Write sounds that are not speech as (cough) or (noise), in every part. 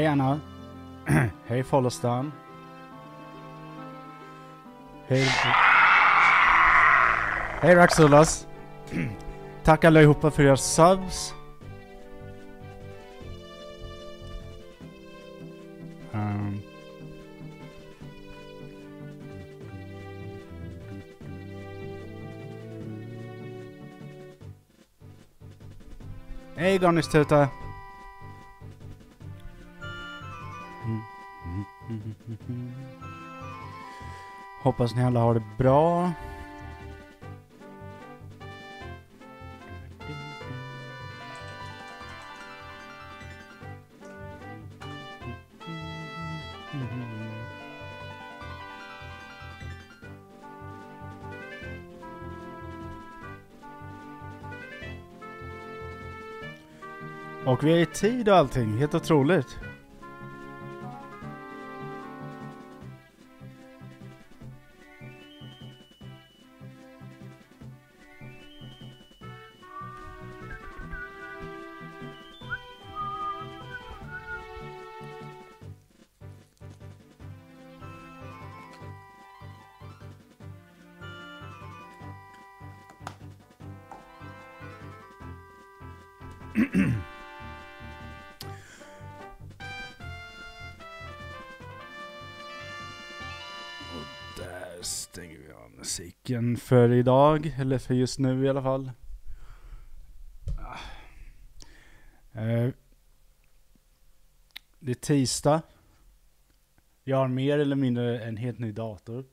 Hej Anna. (clears throat) Hej Follestan. Hej... Hej Raxulas. (clears throat) Tack allihopa för era subs. Um. Hej Garnistuta. Hoppas ni alla har det bra. Och vi är i tid och allting, helt otroligt. (clears throat) Och där stänger vi av musiken för idag, eller för just nu i alla fall. Ah. Eh. Det är tisdag. Jag har mer eller mindre en helt ny dator.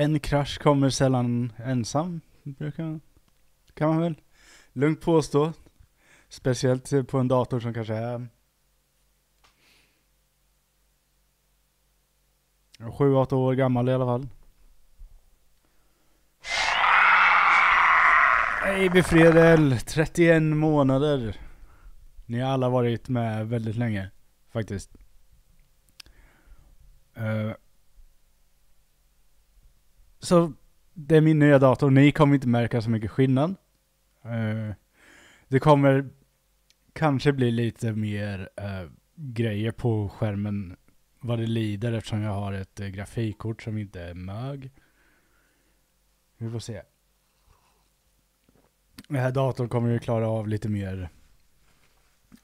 En krasch kommer sällan ensam, brukar, kan man väl lugnt påstå. Speciellt på en dator som kanske är sju, åtta år gammal i alla fall. Baby Fredel, 31 månader. Ni har alla varit med väldigt länge, faktiskt. Uh så det är min nya dator. Ni kommer inte märka så mycket skillnad. Eh, det kommer kanske bli lite mer eh, grejer på skärmen vad det lider eftersom jag har ett eh, grafikkort som inte är mög. Vi får se. Den här datorn kommer ju klara av lite mer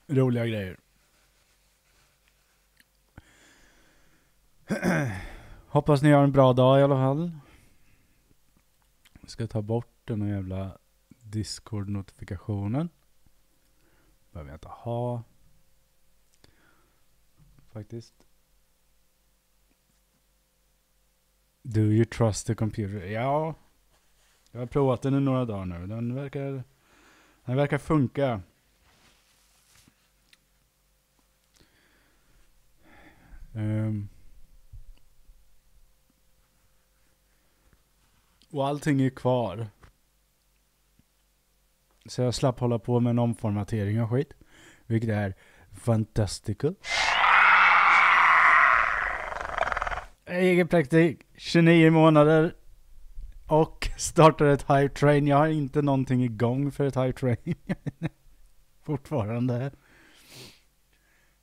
roliga grejer. (clears throat) Hoppas ni har en bra dag i alla fall. Jag ska ta bort den här jävla Discord-notifikationen. Behöver jag inte ha. Faktiskt. Do you trust the computer? Ja. Jag har provat den i några dagar nu. Den verkar, den verkar funka. Um. Och allting är kvar. Så jag slapp hålla på med en omformatering och skit. Vilket är fantastical. Egen praktik, 29 månader. Och startar ett high train. Jag har inte någonting igång för ett high train. (laughs) Fortfarande.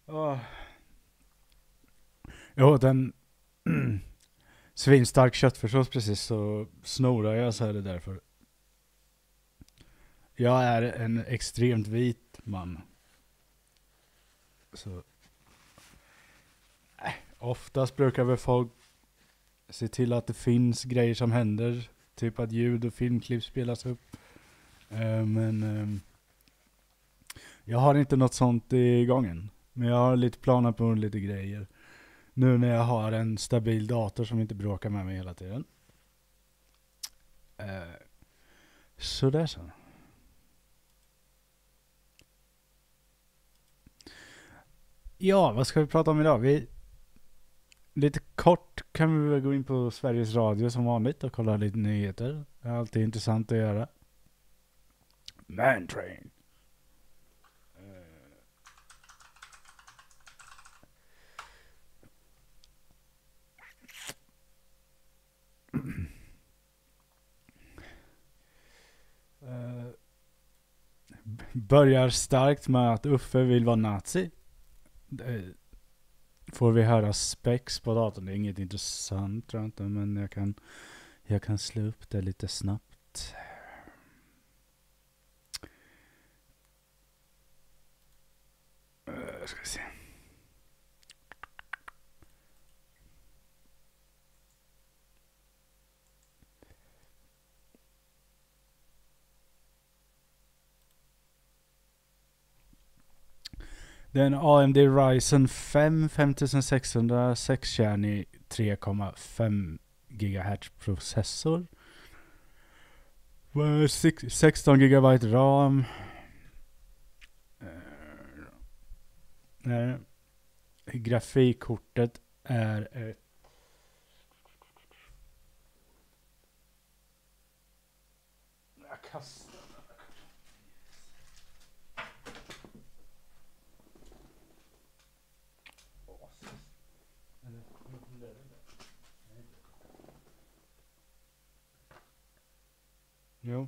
Oh. Jag åt en (clears throat) svinstark köttfärssås precis så snorar jag så är det därför. Jag är en extremt vit man. Så. Äh, oftast brukar väl folk se till att det finns grejer som händer. Typ att ljud och filmklipp spelas upp. Uh, men uh, jag har inte något sånt i gången. Men jag har lite planer på lite grejer. Nu när jag har en stabil dator som inte bråkar med mig hela tiden. Eh, Sådär så. Ja, vad ska vi prata om idag? Vi, lite kort kan vi väl gå in på Sveriges Radio som vanligt och kolla lite nyheter. Det är alltid intressant att göra. Mantrain. Eh, börjar starkt med att Uffe vill vara nazi. Får vi höra spex på datorn. Det är inget intressant tror jag inte, men jag kan, jag kan slå upp det lite snabbt. Uh, ska vi se. Det är en AMD Ryzen 5 5600 6-kärnig 3,5 GHz processor. 16 GB RAM. Eh, Grafikkortet är ett Jag kastar Jo.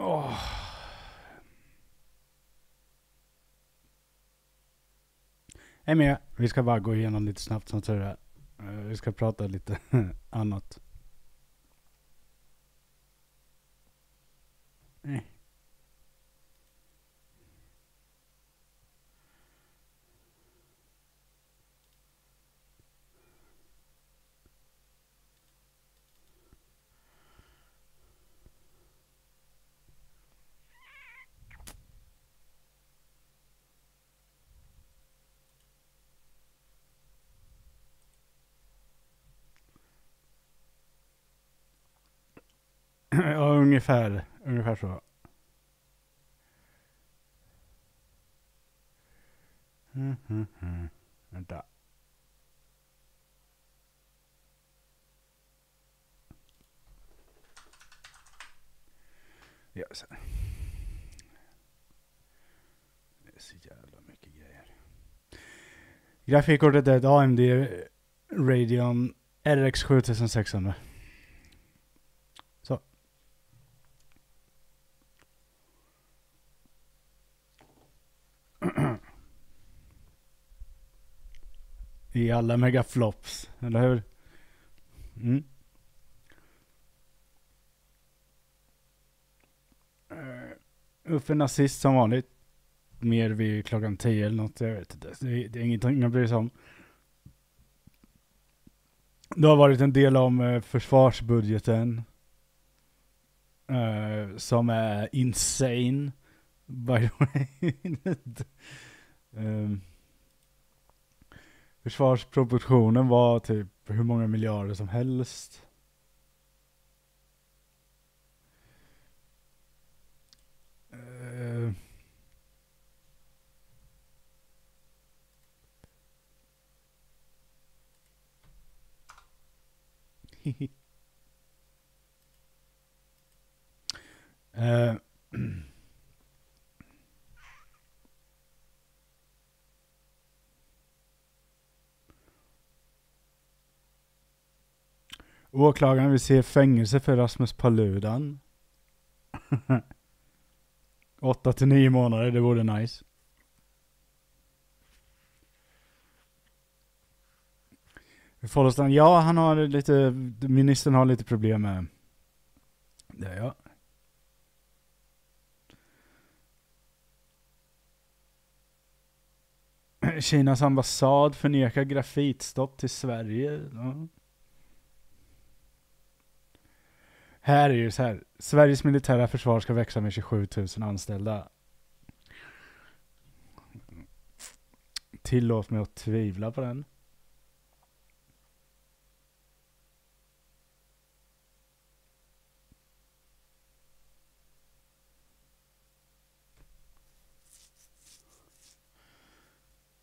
Åh. Hej med. Vi ska bara gå igenom lite snabbt som tur är. Vi ska prata lite (laughs) annat. Eh. Ja, ungefär. Ungefär så. Mm, mm, mm. Vänta. Ja, så. Det är så jävla mycket grejer. Grafikkortet är ett AMD Radeon RX 7600. Så. I alla megaflops, eller hur? Mm. Eh, Uffe nazist som vanligt. Mer vid klockan 10 eller något, jag vet inte. Det är, det är ingenting att bry sig om. Det har varit en del om eh, försvarsbudgeten. Uh, som är insane. By the way. um, (laughs) försvarsproportionen var typ hur många miljarder som helst. Uh. uh. (laughs) (clears throat) Åklagaren vill se fängelse för Rasmus Paludan. (laughs) 8 till 9 månader, det vore nice. Follestan, ja han har lite, ministern har lite problem med det ja. Kinas ambassad förnekar grafitstopp till Sverige. Ja. Här är ju så här. Sveriges militära försvar ska växa med 27 000 anställda. Tillåt mig att tvivla på den.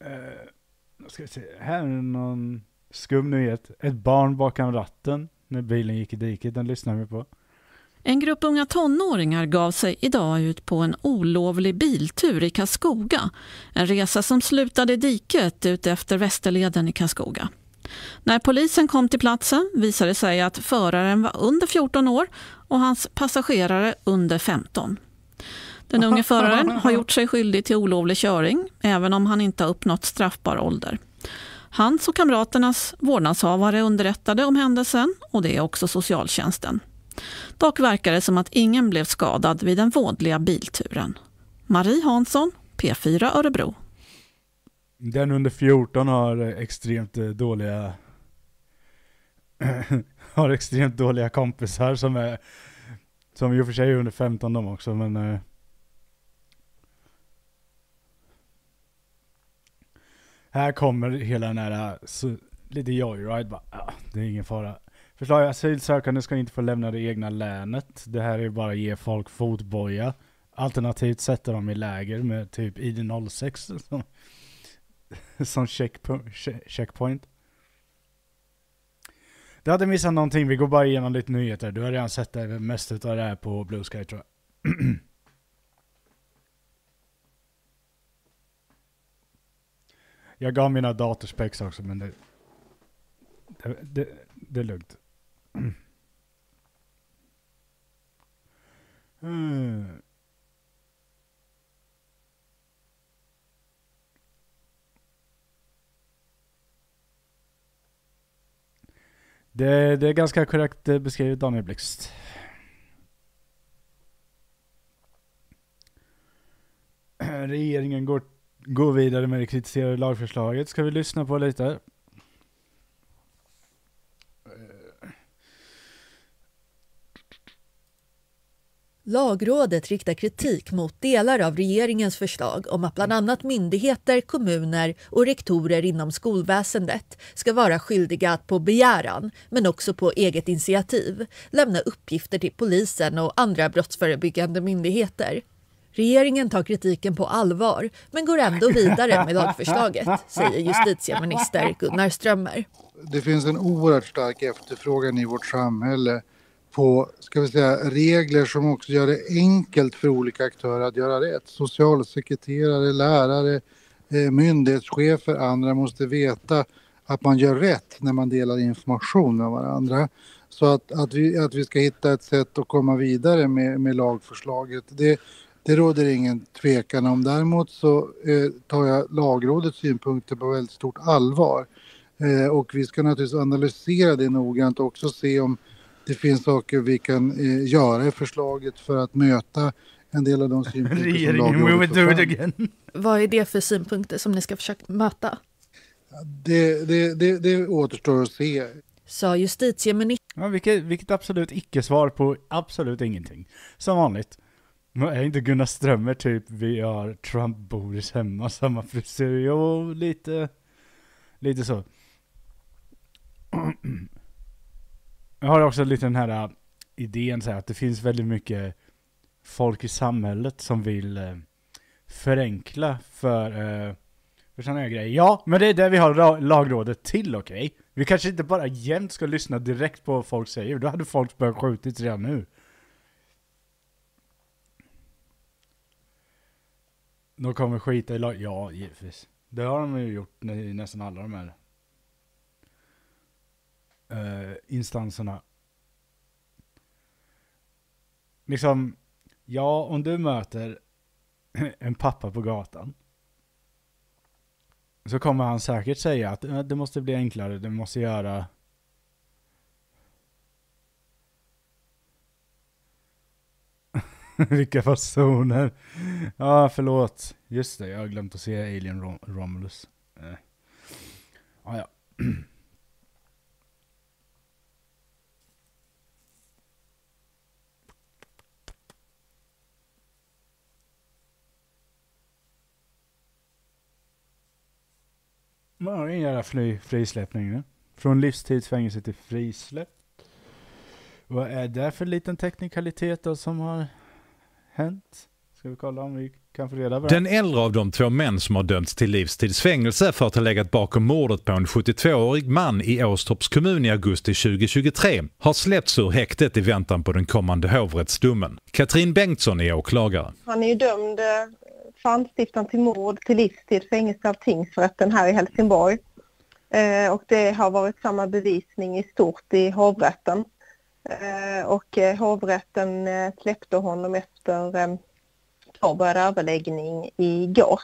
Uh, ska vi se. Här är någon skum nyhet. Ett barn bakom ratten när bilen gick i diket. Den lyssnar vi på. En grupp unga tonåringar gav sig idag ut på en olovlig biltur i Kaskoga. En resa som slutade i diket utefter Västerleden i Kaskoga. När polisen kom till platsen visade det sig att föraren var under 14 år och hans passagerare under 15. Den unge föraren har gjort sig skyldig till olovlig körning även om han inte har uppnått straffbar ålder. Hans och kamraternas vårdnadshavare underrättade om händelsen och det är också socialtjänsten. Dock verkar det som att ingen blev skadad vid den vådliga bilturen. Marie Hansson, P4 Örebro. Den under 14 har extremt dåliga (clears throat) har extremt dåliga kompisar som är som i och för sig är under 15 de också men eh, Här kommer hela den här äh, så, lite joyride bara, ja, det är ingen fara. Förslag asylsökande ska inte få lämna det egna länet. Det här är bara att ge folk fotboja. Alternativt sätta dem i läger med typ ID06 som, (laughs) som checkpoint. Du hade missat någonting, vi går bara igenom lite nyheter. Du har redan sett det mesta av det här på Blue Sky tror jag. (clears throat) Jag gav mina datorspex också men det, det, det, det är lugnt. Mm. Det, det, är ganska korrekt beskrivet Daniel Blixt. Regeringen går gå vidare med det kritiserade lagförslaget ska vi lyssna på lite. Lagrådet riktar kritik mot delar av regeringens förslag om att bland annat myndigheter, kommuner och rektorer inom skolväsendet ska vara skyldiga att på begäran, men också på eget initiativ, lämna uppgifter till polisen och andra brottsförebyggande myndigheter. Regeringen tar kritiken på allvar men går ändå vidare med lagförslaget, säger justitieminister Gunnar Strömmer. Det finns en oerhört stark efterfrågan i vårt samhälle på ska vi säga, regler som också gör det enkelt för olika aktörer att göra rätt. Socialsekreterare, lärare, myndighetschefer myndighetschefer, andra måste veta att man gör rätt när man delar information med varandra. Så att, att, vi, att vi ska hitta ett sätt att komma vidare med, med lagförslaget. Det, det råder ingen tvekan om. Däremot så eh, tar jag lagrådets synpunkter på väldigt stort allvar. Eh, och vi ska naturligtvis analysera det noggrant och också se om det finns saker vi kan eh, göra i förslaget för att möta en del av de synpunkter Regeringen som Lagrådet do it again. Vad är det för synpunkter som ni ska försöka möta? Det, det, det, det återstår att se. Sa justitieministern. Ja, vilket, vilket absolut icke-svar på absolut ingenting. Som vanligt. Men är inte Gunnar Strömmer typ, vi har Trump Boris hemma, samma frisyr? Jo, lite, lite så. (clears throat) Jag har också lite den här äh, idén så här, att det finns väldigt mycket folk i samhället som vill eh, förenkla för, eh, för sådana här grejer. Ja, men det är det vi har lagrådet till, okej? Okay? Vi kanske inte bara jämt ska lyssna direkt på vad folk säger, då hade folk börjat skjutit redan nu. De kommer skita i lag... Ja, givetvis. Det har de ju gjort i nästan alla de här uh, instanserna. Liksom, ja, om du möter (clears throat) en pappa på gatan så kommer han säkert säga att det måste bli enklare, du måste göra (laughs) Vilka fasoner. Ja, förlåt. Just det, jag har glömt att se Alien Rom Romulus. Eh. Ah, ja. (clears throat) Man har ingen jävla fri, frisläppning nu. Från livstidsfängelse till frisläpp. Vad är det för liten teknikalitet då som har hänt? Ska vi kolla om vi kan få reda på det? Den äldre av de två män som har dömts till livstidsfängelse för att ha legat bakom mordet på en 72-årig man i Åstorps kommun i augusti 2023 har släppts ur häktet i väntan på den kommande hovrättsdomen. Katrin Bengtsson är åklagare. Han är ju dömd eh, för anstiftan till mord till livstid fängelse av tingsrätten här i Helsingborg. Eh, och det har varit samma bevisning i stort i hovrätten. Eh, och eh, hovrätten släppte honom efter eh, påbörjad överläggning igår.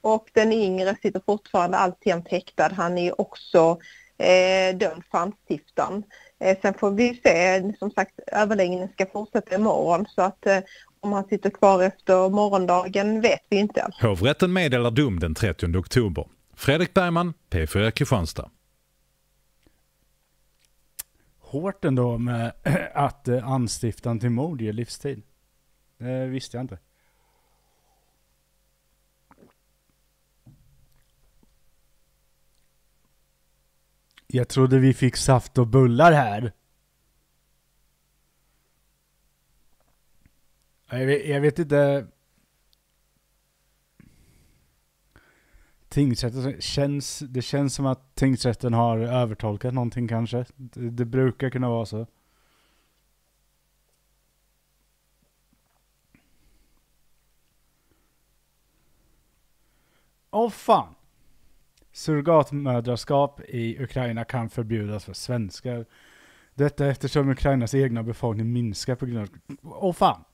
Och den yngre sitter fortfarande alltjämt häktad. Han är också eh, dömd för anstiftan. Eh, sen får vi se, som sagt överläggningen ska fortsätta imorgon så att eh, om han sitter kvar efter morgondagen vet vi inte. Hovrätten meddelar dom den 30 oktober. Fredrik Bergman, P4 Kristianstad. Hårt ändå med (clears throat) att eh, anstiftan till mord ger livstid. Det visste jag inte. Jag trodde vi fick saft och bullar här. Jag vet, jag vet inte. Tingsrätten känns, det känns som att tingsrätten har övertolkat någonting kanske. Det, det brukar kunna vara så. Åh fan! Surrogatmödraskap i Ukraina kan förbjudas för svenskar. Detta eftersom Ukrainas egna befolkning minskar på grund av... Åh fan!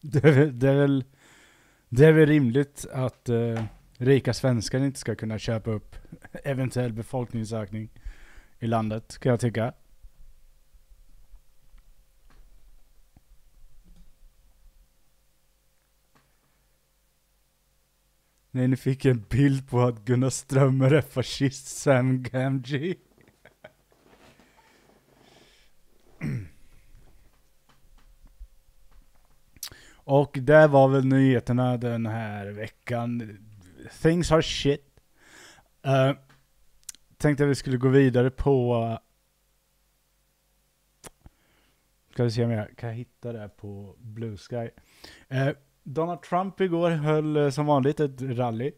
Det är, väl- det är väl... Det är väl rimligt att eh, rika svenskar inte ska kunna köpa upp eventuell befolkningsökning i landet, kan jag tycka. Nej, ni fick en bild på att Gunnar Strömmer är fascist Sam Gamgee. Och det var väl nyheterna den här veckan. Things are shit. Uh, tänkte att vi skulle gå vidare på... Uh, ska vi se om jag kan hitta det på Blue Sky. Uh, Donald Trump igår höll eh, som vanligt ett rally.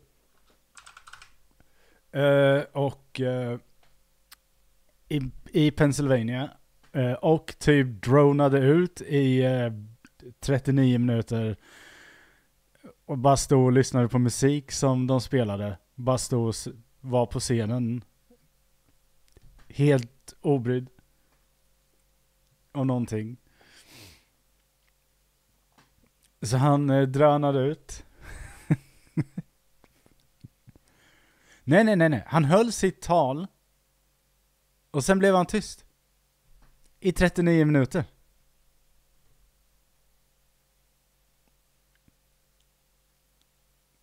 Eh, och eh, i, i Pennsylvania. Eh, och typ dronade ut i eh, 39 minuter. Och bara stod och lyssnade på musik som de spelade. Bara stod och var på scenen. Helt obrydd. Om någonting. Så han eh, drönade ut. nej, nej, nej, nej. Han höll sitt tal. Och sen blev han tyst. I 39 minuter.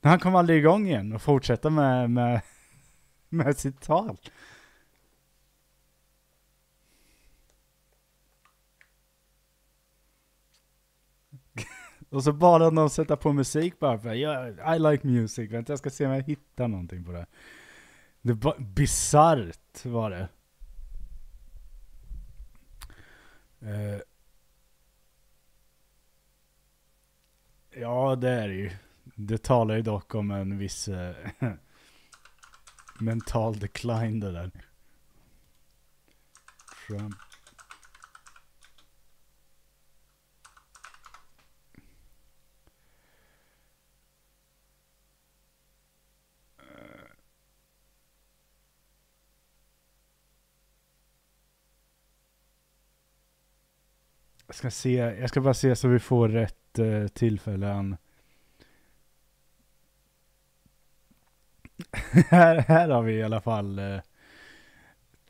Han kom aldrig igång igen och fortsätta med, med, (laughs) med sitt tal. Och så bad han dem sätta på musik bara för yeah, I like music. Vänta jag ska se om jag hittar någonting på det. Det var bisarrt var det. Uh, ja det är det ju. Det talar ju dock om en viss uh, (laughs) mental decline det där. Trump. Jag ska se, jag ska bara se så vi får rätt eh, tillfälle (laughs) här, här har vi i alla fall eh,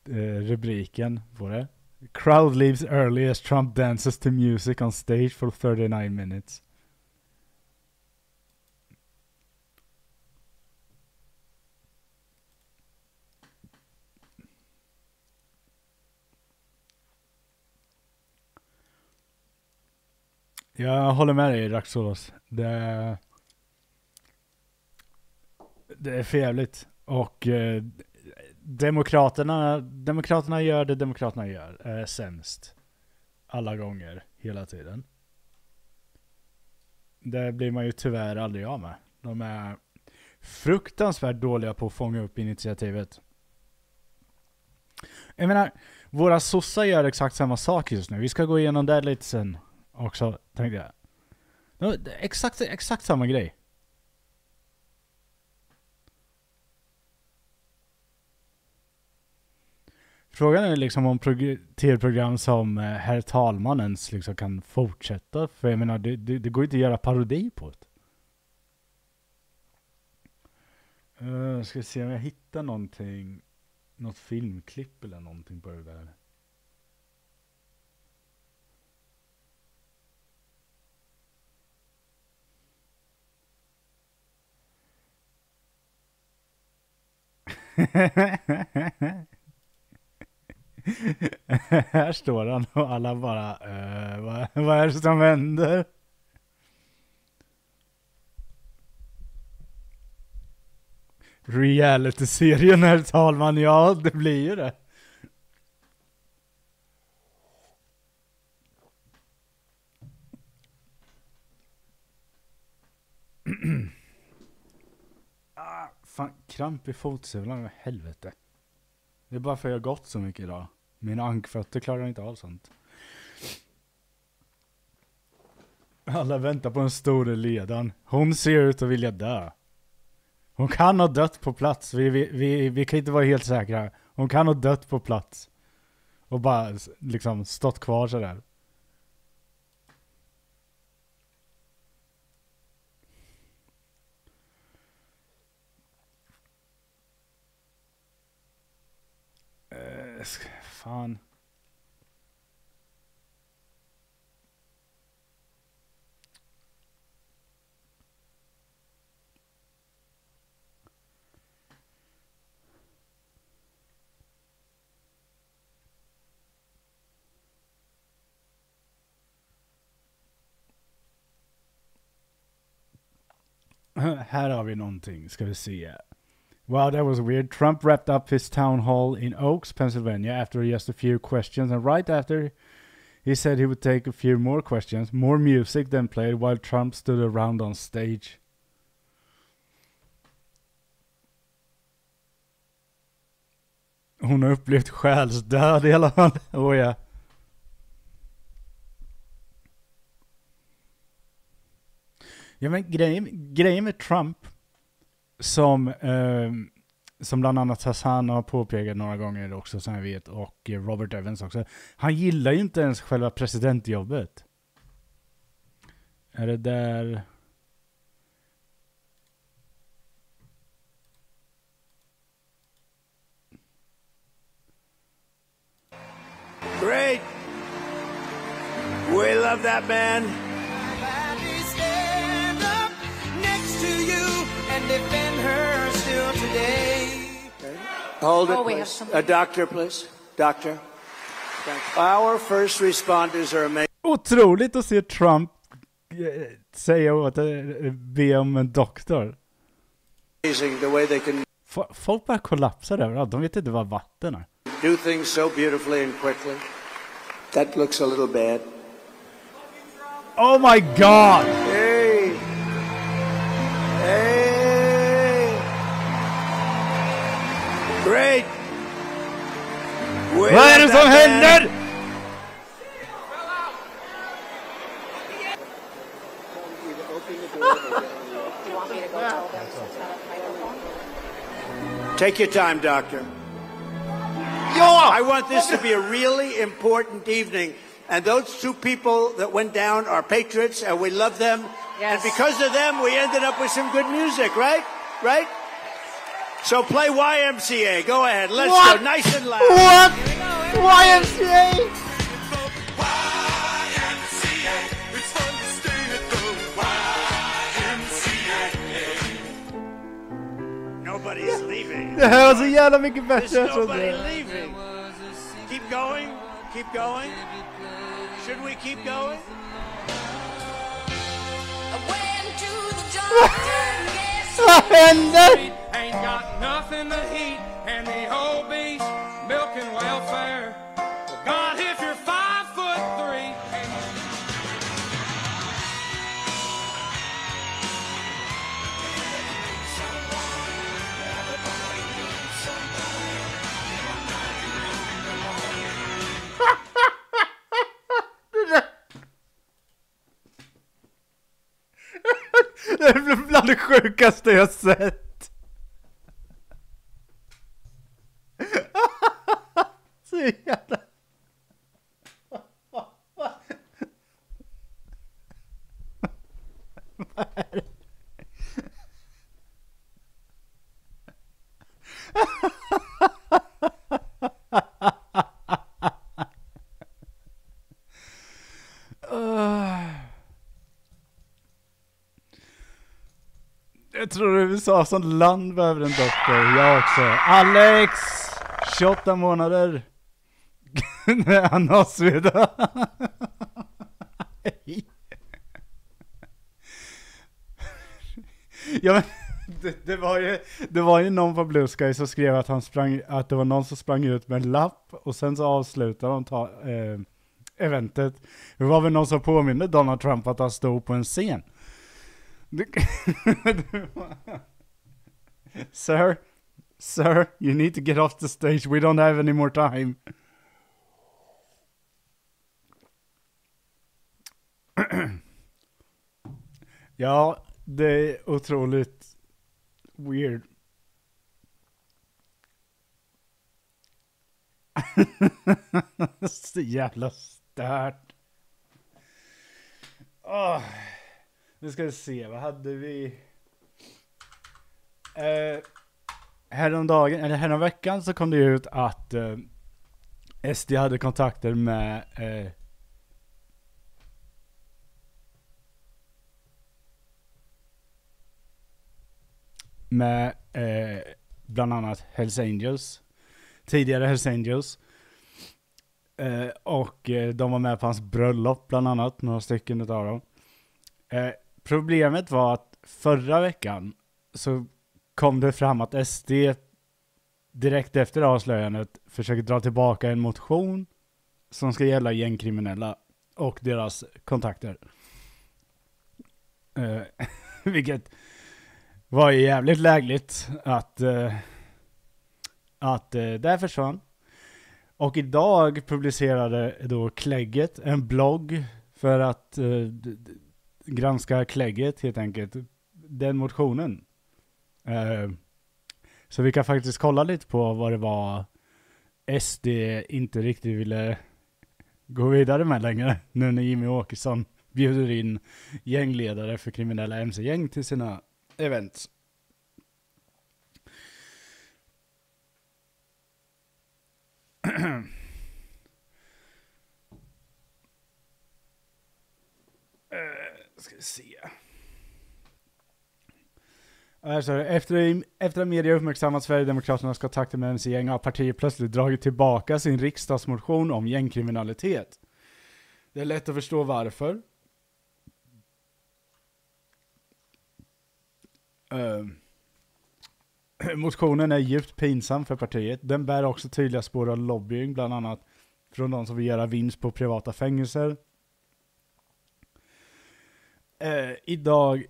eh, rubriken på det. Crowd leaves early as Trump dances to music on stage for 39 minutes. Jag håller med dig Raxolos. Det, det är för jävligt. Och eh, Demokraterna, Demokraterna gör det Demokraterna gör. Eh, sämst. Alla gånger, hela tiden. Det blir man ju tyvärr aldrig av med. De är fruktansvärt dåliga på att fånga upp initiativet. Jag menar, våra sossar gör exakt samma sak just nu. Vi ska gå igenom det lite sen också, tänkte jag. No, exakt, exakt samma grej. Frågan är liksom om tv-program som eh, Herr Talmannens liksom kan fortsätta. För jag menar, det, det, det går inte att göra parodi på det. Uh, ska se om jag hittar någonting. Något filmklipp eller någonting på det där. (laughs) Här står han och alla bara, äh, vad, vad är det som händer? Reality-serien herr talman, ja det blir ju det. (clears throat) fan, kramp i fotsulan, helvete. Det är bara för att jag har gått så mycket idag. Mina ankfötter klarar inte av sånt. Alla väntar på den store ledaren. Hon ser ut att vilja dö. Hon kan ha dött på plats. Vi, vi, vi, vi kan inte vara helt säkra. Hon kan ha dött på plats. Och bara liksom stått kvar sådär. Uh, fan. (laughs) Här har vi någonting, ska vi se. Wow, that was weird. Trump wrapped up his town hall in Oaks, Pennsylvania after just a few questions, and right after he said he would take a few more questions, more music then played while Trump stood around on stage. Hon har upplevt själsdöd i alla fall. (laughs) Oh ja. Ja men grejen, grejen med Trump, som, eh, som bland annat Hassan har påpekat några gånger också som jag vet, och Robert Evans också. Han gillar ju inte ens själva presidentjobbet. Är det där... Great! We love that man. Hold it, oh, please. A doctor, please. Doctor. Our first responders are amazing. Otroligt att se Trump eh, säga att eh, be om en doktor. The way they can Folk bara kollapsar överallt. De vet inte vad vatten är. Do things so beautifully and quickly. That looks a little bad. Oh my god! Great! Vad är det som händer? Take your time, Doctor. I want this to be a really important evening. And those two people that went down are patriots, and we love them. Yes. And because of them, we ended up with some good music, right? Right? So play YMCA. Go ahead. Let's what? go. Nice and loud. What? YMCA! Nobody's leaving. Det här var så jävla mycket There's bättre än jag nobody trodde. leaving. Keep going. Keep going. Should we keep going? Händer? Ain't got nothing to heat, and the whole beast milking welfare. (laughs) Det är bland det sjukaste jag sett. (laughs) Så jävla... Vad är det? Ah. Jag tror USA land behöver en doktor. Jag också. Alex! 28 månader. (laughs) Han har sveda. (laughs) ja, men, (laughs) det, det, var ju, det var ju någon på Blue Sky som skrev att, han sprang, att det var någon som sprang ut med en lapp och sen så avslutade de ta, eh, eventet. Det var väl någon som påminde Donald Trump att han stod på en scen. Det- sir, sir, you need to get off the stage. We don't have any more time. (clears throat) ja, det är otroligt weird. (laughs) Så jävla stört. Oh. Nu ska vi se, vad hade vi? Eh, häromdagen, eller häromveckan så kom det ju ut att eh, SD hade kontakter med eh, med eh, bland annat Hells Angels. Tidigare Hells Angels. Eh, och eh, de var med på hans bröllop bland annat, några stycken utav dem. Eh, problemet var att förra veckan så kom det fram att SD direkt efter avslöjandet försöker dra tillbaka en motion som ska gälla gängkriminella och deras kontakter. Uh, (laughs) vilket var jävligt lägligt att, uh, att eh, uh, det försvann. Och idag publicerade då Klägget en blogg för att uh, granska Klägget helt enkelt. Den motionen. Eh, så vi kan faktiskt kolla lite på vad det var SD inte riktigt ville gå vidare med längre. Nu när Jimmy Åkesson bjuder in gängledare för kriminella mc-gäng till sina events. (clears throat) Eh, ska vi se. Alltså, efter, efter att media uppmärksammat Sverigedemokraternas kontakter med mc-gäng har partiet plötsligt dragit tillbaka sin riksdagsmotion om gängkriminalitet. Det är lätt att förstå varför. Uh, (clears throat) motionen är djupt pinsam för partiet. Den bär också tydliga spår av lobbying, bland annat från de som vill göra vinst på privata fängelser. Uh, idag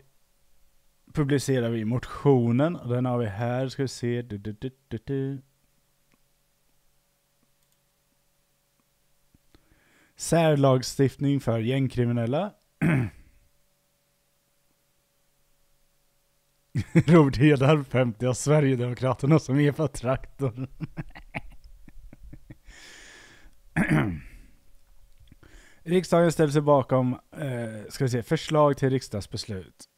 publicerar vi motionen. Den har vi här, ska vi se. Du, du, du, du, du. Särlagstiftning för gängkriminella. (clears throat) Robert Hedar, 50 av Sverigedemokraterna som är på traktorn. (clears throat) Riksdagen ställer sig bakom, eh, ska vi se, förslag till riksdagsbeslut.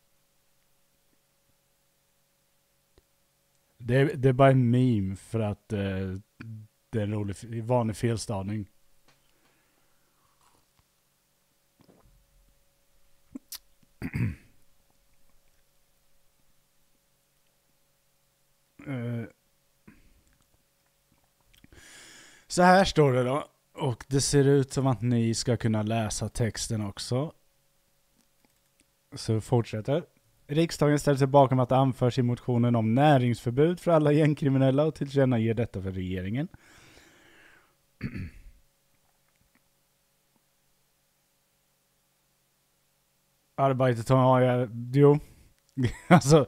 Det är, det är bara en meme för att eh, det är en rolig, vanlig felstavning. Uh. (clears throat) Så här står det då. Och det ser ut som att ni ska kunna läsa texten också. Så fortsätter. Riksdagen ställer sig bakom att det anförs i motionen om näringsförbud för alla gängkriminella och tillkännager detta för regeringen. Arbetet har jag, jo. (laughs) alltså,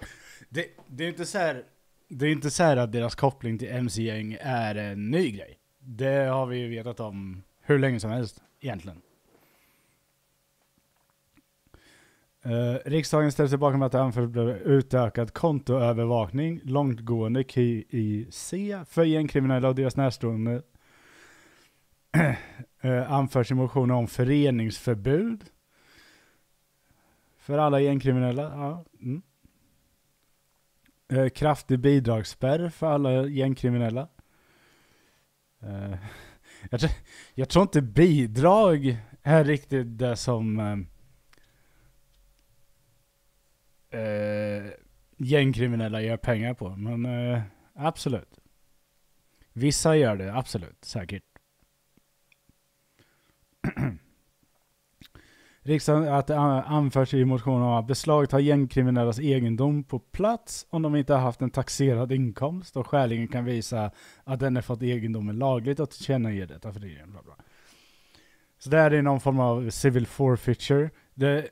det, det är inte så här, det är inte så här att deras koppling till MC-gäng är en ny grej. Det har vi ju vetat om hur länge som helst, egentligen. Uh, riksdagen ställer sig bakom att det anförs utökad kontoövervakning, långtgående KIC för gängkriminella och deras närstående. uh, (clears throat) anförs i motioner om föreningsförbud för alla gängkriminella. Ja. Mm. Uh, kraftig bidragsspärr för alla gängkriminella. Uh, (laughs) jag, tror, jag, tror inte bidrag är riktigt det som eh, gängkriminella gör pengar på. Men eh, absolut. Vissa gör det, absolut. Säkert. (clears throat) Riksdagen att det anförs i motionen om att beslagta gängkriminellas egendom på plats om de inte har haft en taxerad inkomst och skäligen kan visa att den har fått egendomen lagligt och tillkännager detta för regeringen. Bla bla. Så det här är någon form av civil forfeiture. Det,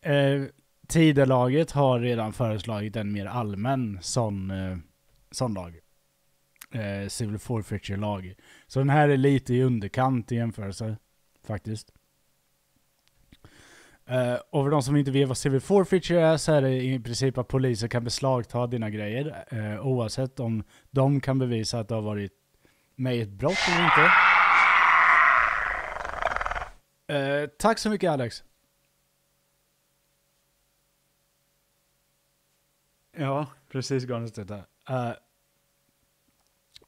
eh, Tidelaget har redan föreslagit en mer allmän sån, eh, sån lag. Eh, civil forfeiture-lag. Så den här är lite i underkant i jämförelse, faktiskt. Uh, och för de som inte vet vad civil forfeiture är så är det i princip att polisen kan beslagta dina grejer uh, oavsett om de kan bevisa att du har varit med i ett brott eller inte. Uh, tack så mycket Alex. Ja, precis Garnet uh,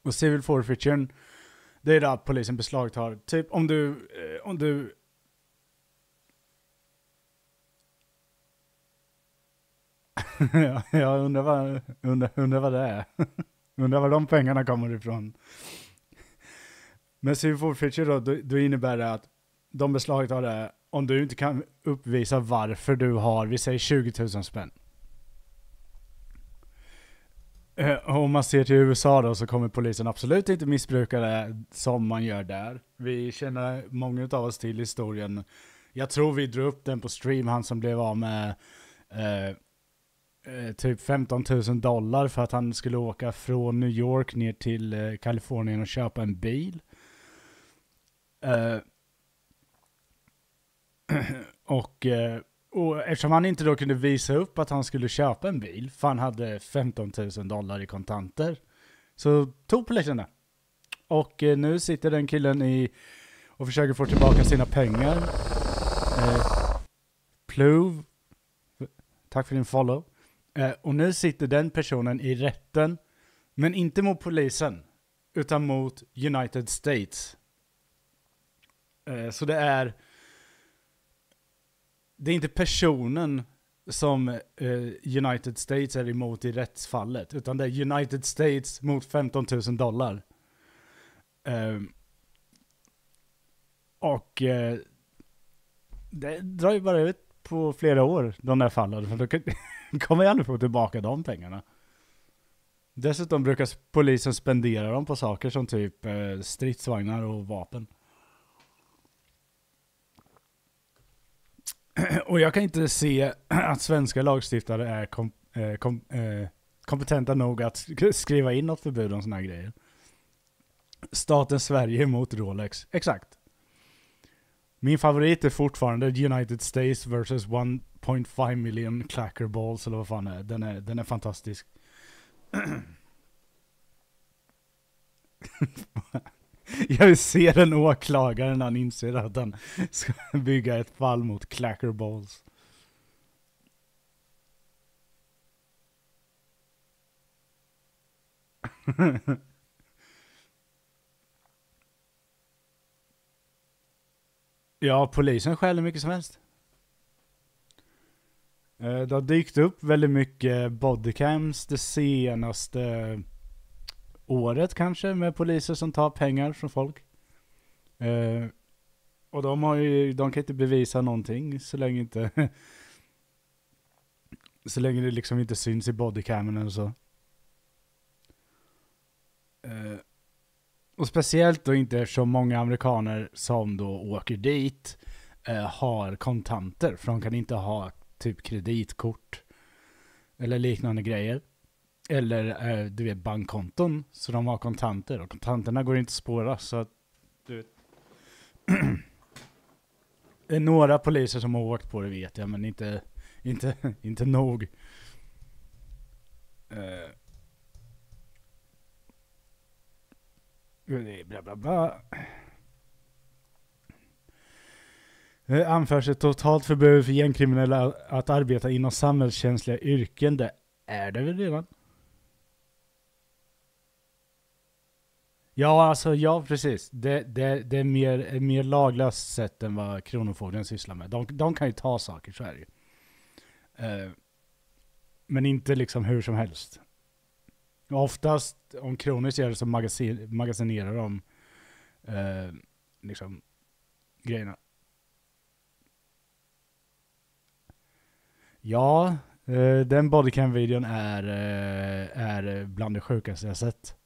Och civil forfeiture, det är då att polisen beslagtar, typ om du, eh, om du (laughs) ja, jag undrar vad, undrar, undrar vad det är. (laughs) undrar var de pengarna kommer ifrån. Men civil forfeiture då, då, då innebär det att de beslagtar det om du inte kan uppvisa varför du har, vi säger 20 000 spänn. Eh, om man ser till USA då så kommer polisen absolut inte missbruka det som man gör där. Vi känner många av oss till historien. Jag tror vi drog upp den på stream, han som blev av med eh, eh, typ 15 000 dollar för att han skulle åka från New York ner till eh, Kalifornien och köpa en bil. Eh, (clears throat) och, eh, och eftersom han inte då kunde visa upp att han skulle köpa en bil, för han hade 15 000 dollar i kontanter, så tog polisen det. Och eh, nu sitter den killen i och försöker få tillbaka sina pengar. Eh, Pluv, tack för din follow. Eh, och nu sitter den personen i rätten, men inte mot polisen, utan mot United States. Eh, så det är... Det är inte personen som eh, United States är emot i rättsfallet, utan det är United States mot 15 000 dollar. Eh, och eh, det drar ju bara ut på flera år, de där fallen. För då kan, (laughs) kommer jag aldrig få tillbaka de pengarna. Dessutom brukar polisen spendera dem på saker som typ eh, stridsvagnar och vapen. (clears throat) och jag kan inte se (clears throat) att svenska lagstiftare är kom, eh, kom, eh, kompetenta nog att skriva in något förbud om sådana här grejer. Staten Sverige mot Rolex. Exakt. Min favorit är fortfarande United States vs 1.5 million clacker balls eller vad fan det är. Den är, den är fantastisk. (clears throat) (laughs) Jag vill se den åklagaren när han inser att han ska bygga ett fall mot Clackerballs. (laughs) ja, polisen skäller mycket som helst. Eh, det har dykt upp väldigt mycket bodycams det senaste året kanske med poliser som tar pengar från folk. Eh, och de har ju, de kan inte bevisa någonting så länge inte (laughs) så länge det liksom inte syns i bodycamen eller så. Eh, och speciellt då inte eftersom många amerikaner som då åker dit eh, har kontanter. För de kan inte ha typ kreditkort eller liknande grejer. Eller eh, du vet bankkonton. Så de har kontanter och kontanterna går inte att spåra. Så att, du vet. (clears throat) Det är några poliser som har åkt på det vet jag men inte, inte, (laughs) inte nog. Eh, Bla bla bla. Det anförs ett totalt förbud för gängkriminella att arbeta inom samhällskänsliga yrken. Det är det väl redan? Ja, alltså ja, precis. Det, det, det är mer, ett mer laglöst sätt än vad Kronofogden sysslar med. De, de kan ju ta saker, så är det ju. Eh, men inte liksom hur som helst. Oftast om Kronos gör det så magasin, magasinerar de eh, liksom grejerna. Ja, eh, den bodycam-videon är, eh, är bland det sjukaste jag sett.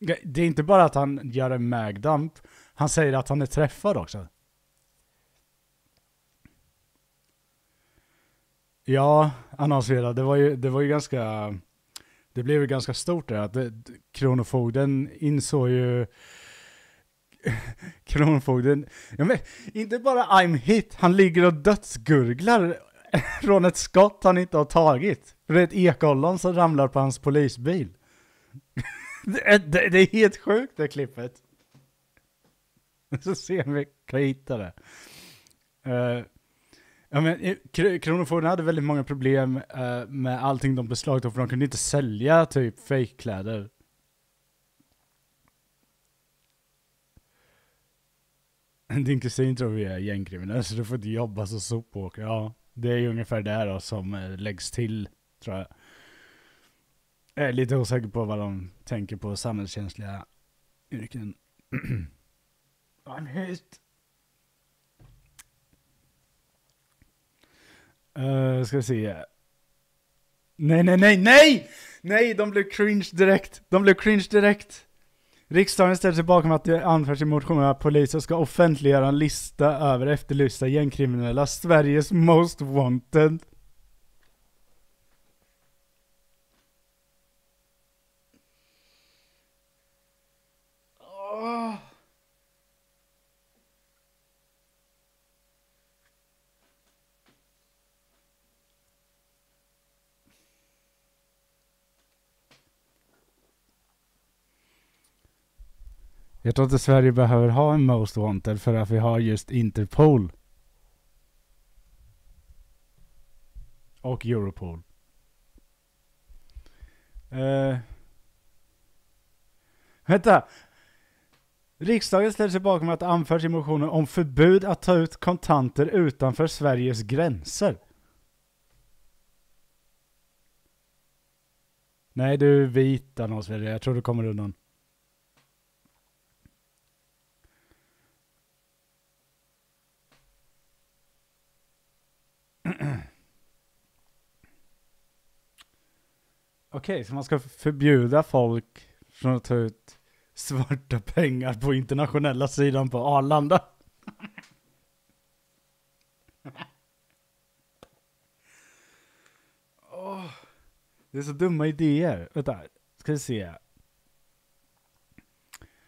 Det är inte bara att han gör en magdump, han säger att han är träffad också. Ja, annonsera. Det var ju, det var ju ganska... Det blev ju ganska stort där att det, Kronofogden insåg ju... (laughs) Kronofogden... Ja, men, inte bara I'm hit, han ligger och dödsgurglar (laughs) från ett skott han inte har tagit. För det är ett ekollon som ramlar på hans polisbil. (laughs) det, är, det, det är helt sjukt det klippet. Så ser vi kan jag hitta det. Uh, Ja, men, eh, Kronofogden hade väldigt många problem uh, med allting de beslagtog för de kunde inte sälja typ fejkkläder. Din kusin tror vi är gängkriminell så du får inte jobba som sopåkare. Ja, det är ju ungefär det då som eh, läggs till tror jag. Jag är lite osäker på vad de tänker på samhällskänsliga yrken. I'm hit. Uh, ska vi se. Nej, nej, nej, nej! Nej, de blev cringe direkt. De blev cringe direkt. Riksdagen ställer sig bakom att det anförs i motionen att polisen ska offentliggöra en lista över efterlysta gängkriminella, Sveriges most wanted. Jag tror inte Sverige behöver ha en Most Wanted för att vi har just Interpol. Och Europol. Uh, Vänta! Riksdagen ställer sig bakom att det anförs i motionen om förbud att ta ut kontanter utanför Sveriges gränser. Nej, du är vit annonsväljare. Jag tror du kommer undan. Okej, så man ska förbjuda folk från att ta ut svarta (laughs) pengar på internationella sidan på Arlanda? (laughs) oh, det är så dumma idéer. Vänta, ska vi se.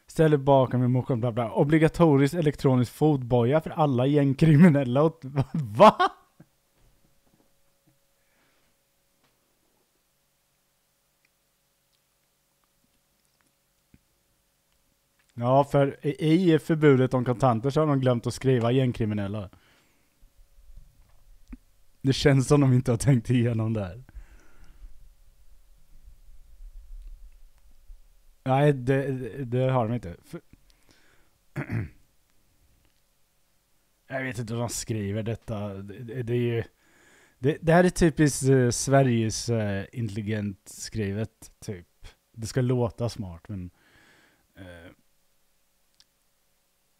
Ställer bakom en motion, bla bla. Obligatorisk elektronisk fotboja för alla gängkriminella. (laughs) Va? Ja, för i förbudet om kontanter så har de glömt att skriva gängkriminella. Det känns som de inte har tänkt igenom det här. Nej, det, det har de inte. För... (clears throat) Jag vet inte hur de skriver detta. Det, det är ju... Det, det här är typiskt eh, Sveriges eh, intelligent skrivet, typ. Det ska låta smart, men... Eh,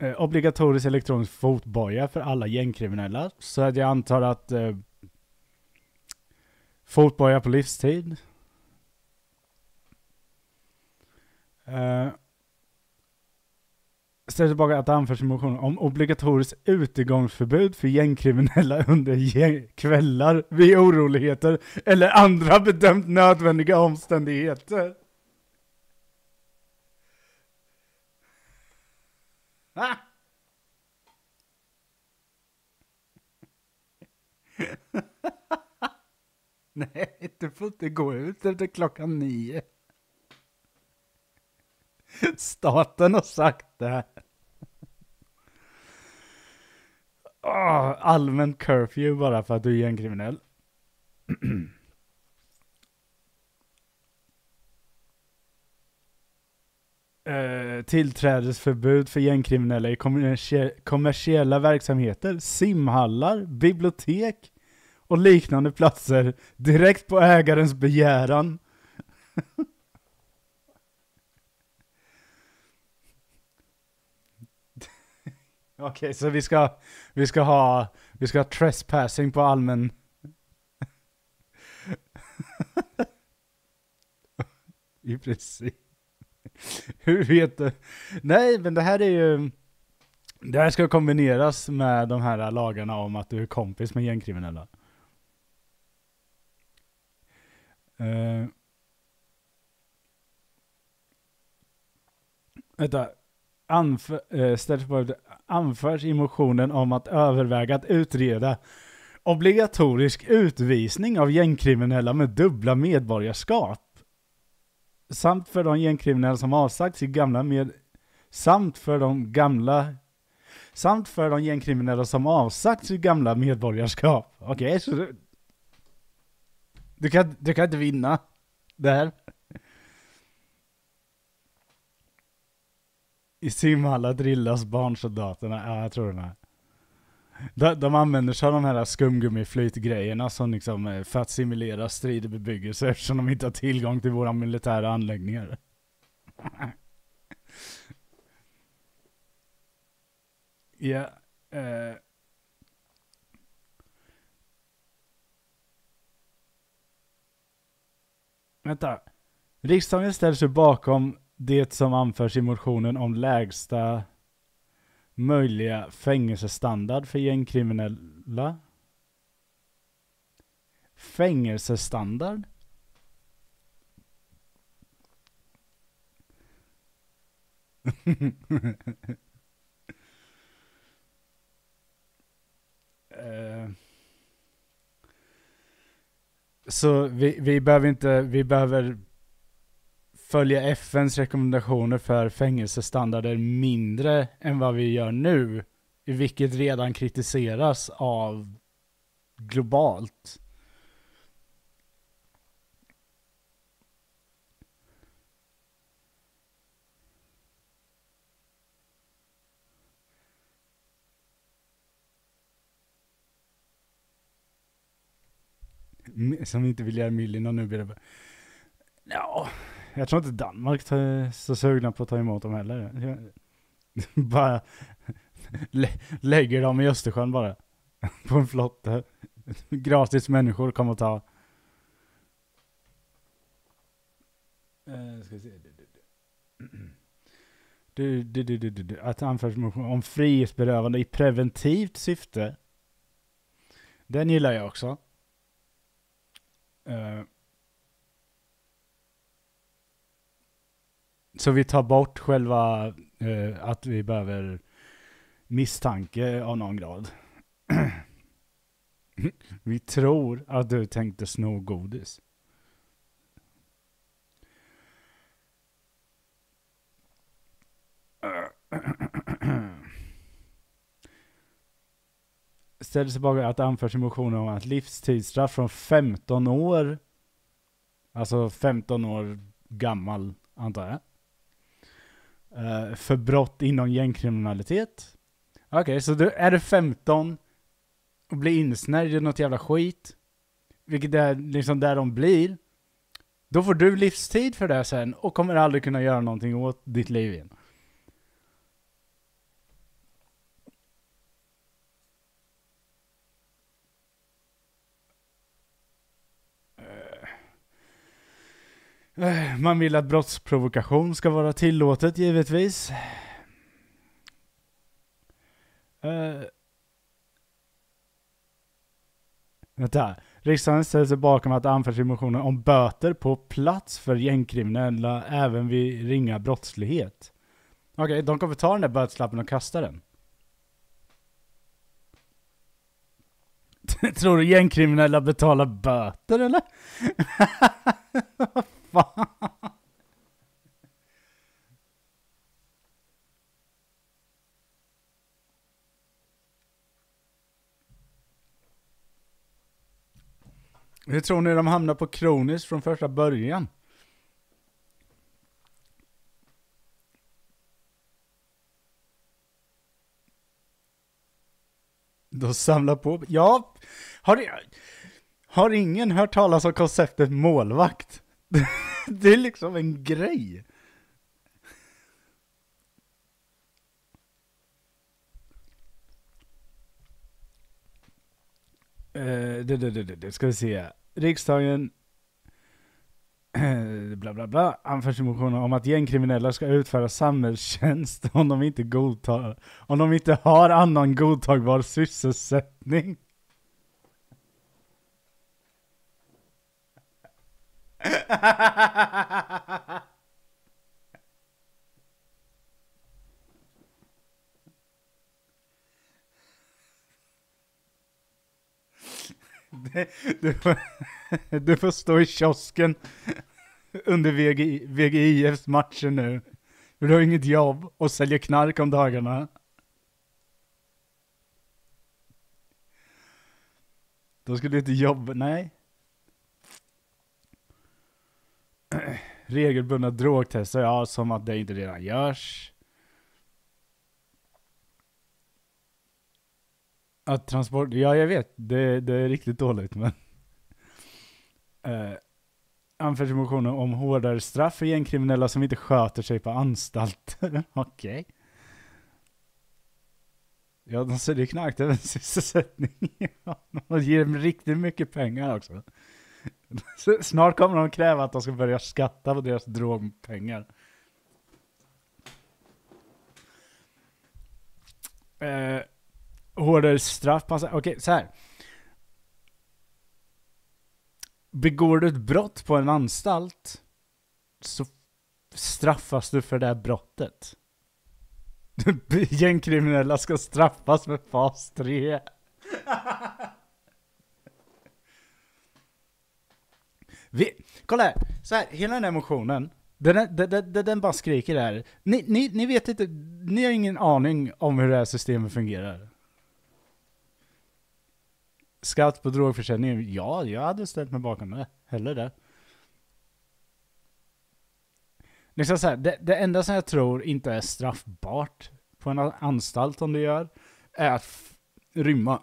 eh, obligatorisk elektronisk fotboja för alla gängkriminella. Så att jag antar att eh, fotboja på livstid. Eh, ställer tillbaka att det anförs i motionen om obligatoriskt utegångsförbud för gängkriminella (laughs) under gäng kvällar vid oroligheter eller andra bedömt nödvändiga omständigheter. Ha! (laughs) Nej, du får inte gå ut efter klockan nio. Staten har sagt det här. Oh, allmän curfew bara för att du är en kriminell. (clears throat) Eh, tillträdesförbud för gängkriminella i kommersiella verksamheter, simhallar, bibliotek och liknande platser direkt på ägarens begäran. (laughs) Okej, okay, så vi ska, vi ska ha, vi ska ha trespassing på allmän... (laughs) I princip. (laughs) Hur vet du? Nej, men det här är ju... Det här ska kombineras med de här lagarna om att du är kompis med gängkriminella. Uh, vänta. Anför, uh, eh, anförs i motionen om att överväga att utreda obligatorisk utvisning av gängkriminella med dubbla medborgarskap. Samt för de gängkriminella som avsagt sitt gamla med samt för de gamla samt för de gängkriminella som avsagt sitt gamla medborgarskap. Okej, okay, så du, du, kan, du kan inte vinna det här. I simhallar drillas barnsoldaterna, ja jag tror det. De, de använder sig av de här skumgummiflytgrejerna som liksom eh, för att simulera strid i bebyggelse eftersom de inte har tillgång till våra militära anläggningar. (laughs) Ja, eh. Vänta. Riksdagen ställer sig bakom det som anförs i motionen om lägsta möjliga fängelsestandard för gängkriminella. Fängelsestandard? uh. (laughs) Så vi, vi behöver inte, vi behöver följa FNs rekommendationer för fängelsestandarder mindre än vad vi gör nu, vilket redan kritiseras av globalt. Som inte vill göra Millie någon nu blir det Ja, jag tror inte Danmark är så sugna på att ta emot dem heller. (laughs) bara lä lägger dem i Östersjön bara. (laughs) på en flotte. Gratis människor kommer att ta. Uh, ska se. (clears throat) Du, du, du, du, du, att anförs om frihetsberövande i preventivt syfte. Den gillar jag också. Uh, Så vi tar bort själva eh, att vi behöver misstanke av någon grad. (clears throat) vi tror att du tänkte sno godis. (clears throat) Ställer sig bakom att det anförs i motionen om att livstidsstraff från 15 år, alltså 15 år gammal antar jag, Uh, för brott inom gängkriminalitet. Okej, så du, är du 15 och blir insnärjd i något jävla skit, vilket är liksom där de blir, då får du livstid för det sen och kommer aldrig kunna göra någonting åt ditt liv igen. Eh, man vill att brottsprovokation ska vara tillåtet givetvis. Uh, vänta. Riksdagen ställer sig bakom att det anförs i motionen om böter på plats för gängkriminella även vid ringa brottslighet. Okej, de kommer ta den där böteslappen och kasta den. (laughs) Tror du gängkriminella betalar böter eller? (laughs) Vad fan? Hur tror ni de hamnar på kroniskt från första början? De samlar på... Ja, har, har ingen hört talas om konceptet målvakt? (laughs) Det är liksom en grej. Eh, uh, det, det, det, det, ska vi se. Riksdagen (clears throat) bla bla bla anförs i motionen om att gängkriminella ska utföra samhällstjänst om de inte godtar, om de inte har annan godtagbar sysselsättning. Du får, du får stå i kiosken under VGI, VGIFs matcher nu. För du har inget jobb och säljer knark om dagarna. Då skulle du inte jobba, nej. (clears throat) Regelbundna drogtester, ja som att det inte redan görs. Att transport, ja jag vet, det, det är riktigt dåligt men. (laughs) Eh, anförs motionen om hårdare straff för gängkriminella som inte sköter sig på anstalter. (laughs) Okej. Ja, de säljer knark, det är väl (laughs) sysselsättning. de ger dem riktigt mycket pengar också. (laughs) Snart kommer de kräva att de ska börja skatta på deras drogpengar. Eh, hårdare straff, passar. Okej, så här. Begår du ett brott på en anstalt så straffas du för det här brottet. (laughs) Gängkriminella ska straffas med fas 3. (laughs) Vi, kolla här, så här, hela den här motionen, den, den, den, den, bara skriker där. Ni, ni, ni vet inte, ni har ingen aning om hur det här systemet fungerar. Skatt på drogförsäljning, ja, jag hade ställt mig bakom det. Hellre det. Liksom så här, det, det enda som jag tror inte är straffbart på en anstalt om du gör, är att rymma.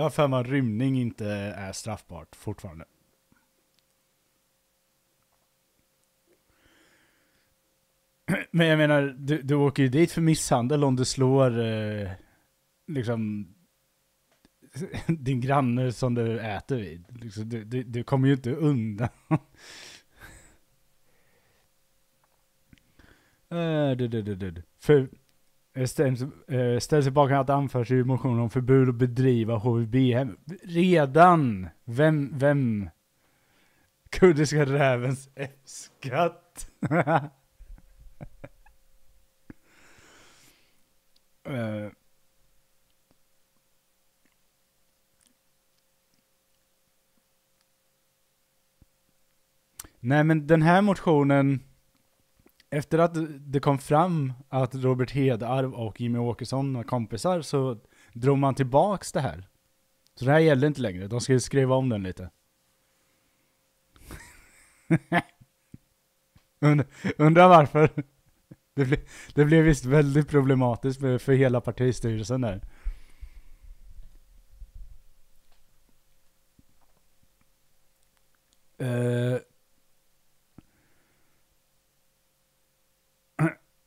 Jag har för mig att rymning inte är straffbart fortfarande. (clears throat) Men jag menar, du, du åker ju dit för misshandel om du slår eh, liksom (laughs) din granne som du äter vid. Liksom, du, du, du kommer ju inte undan. (laughs) Uh, du, du, du. du. För, Eh, ställs, eh, ställs sig bakom att det anförs i motionen om förbud att bedriva HVB-hem. Redan! Vem, vem? Kurdiska rävens F-skatt. (laughs) Eh. Nej men den här motionen, efter att det kom fram att Robert Hedarv och Jimmy Åkesson var kompisar så drog man tillbaks det här. Så det här gällde inte längre, de skulle skriva om den lite. (laughs) Und, undrar varför? Det, ble, det blev visst väldigt problematiskt för, för hela partistyrelsen där. Uh,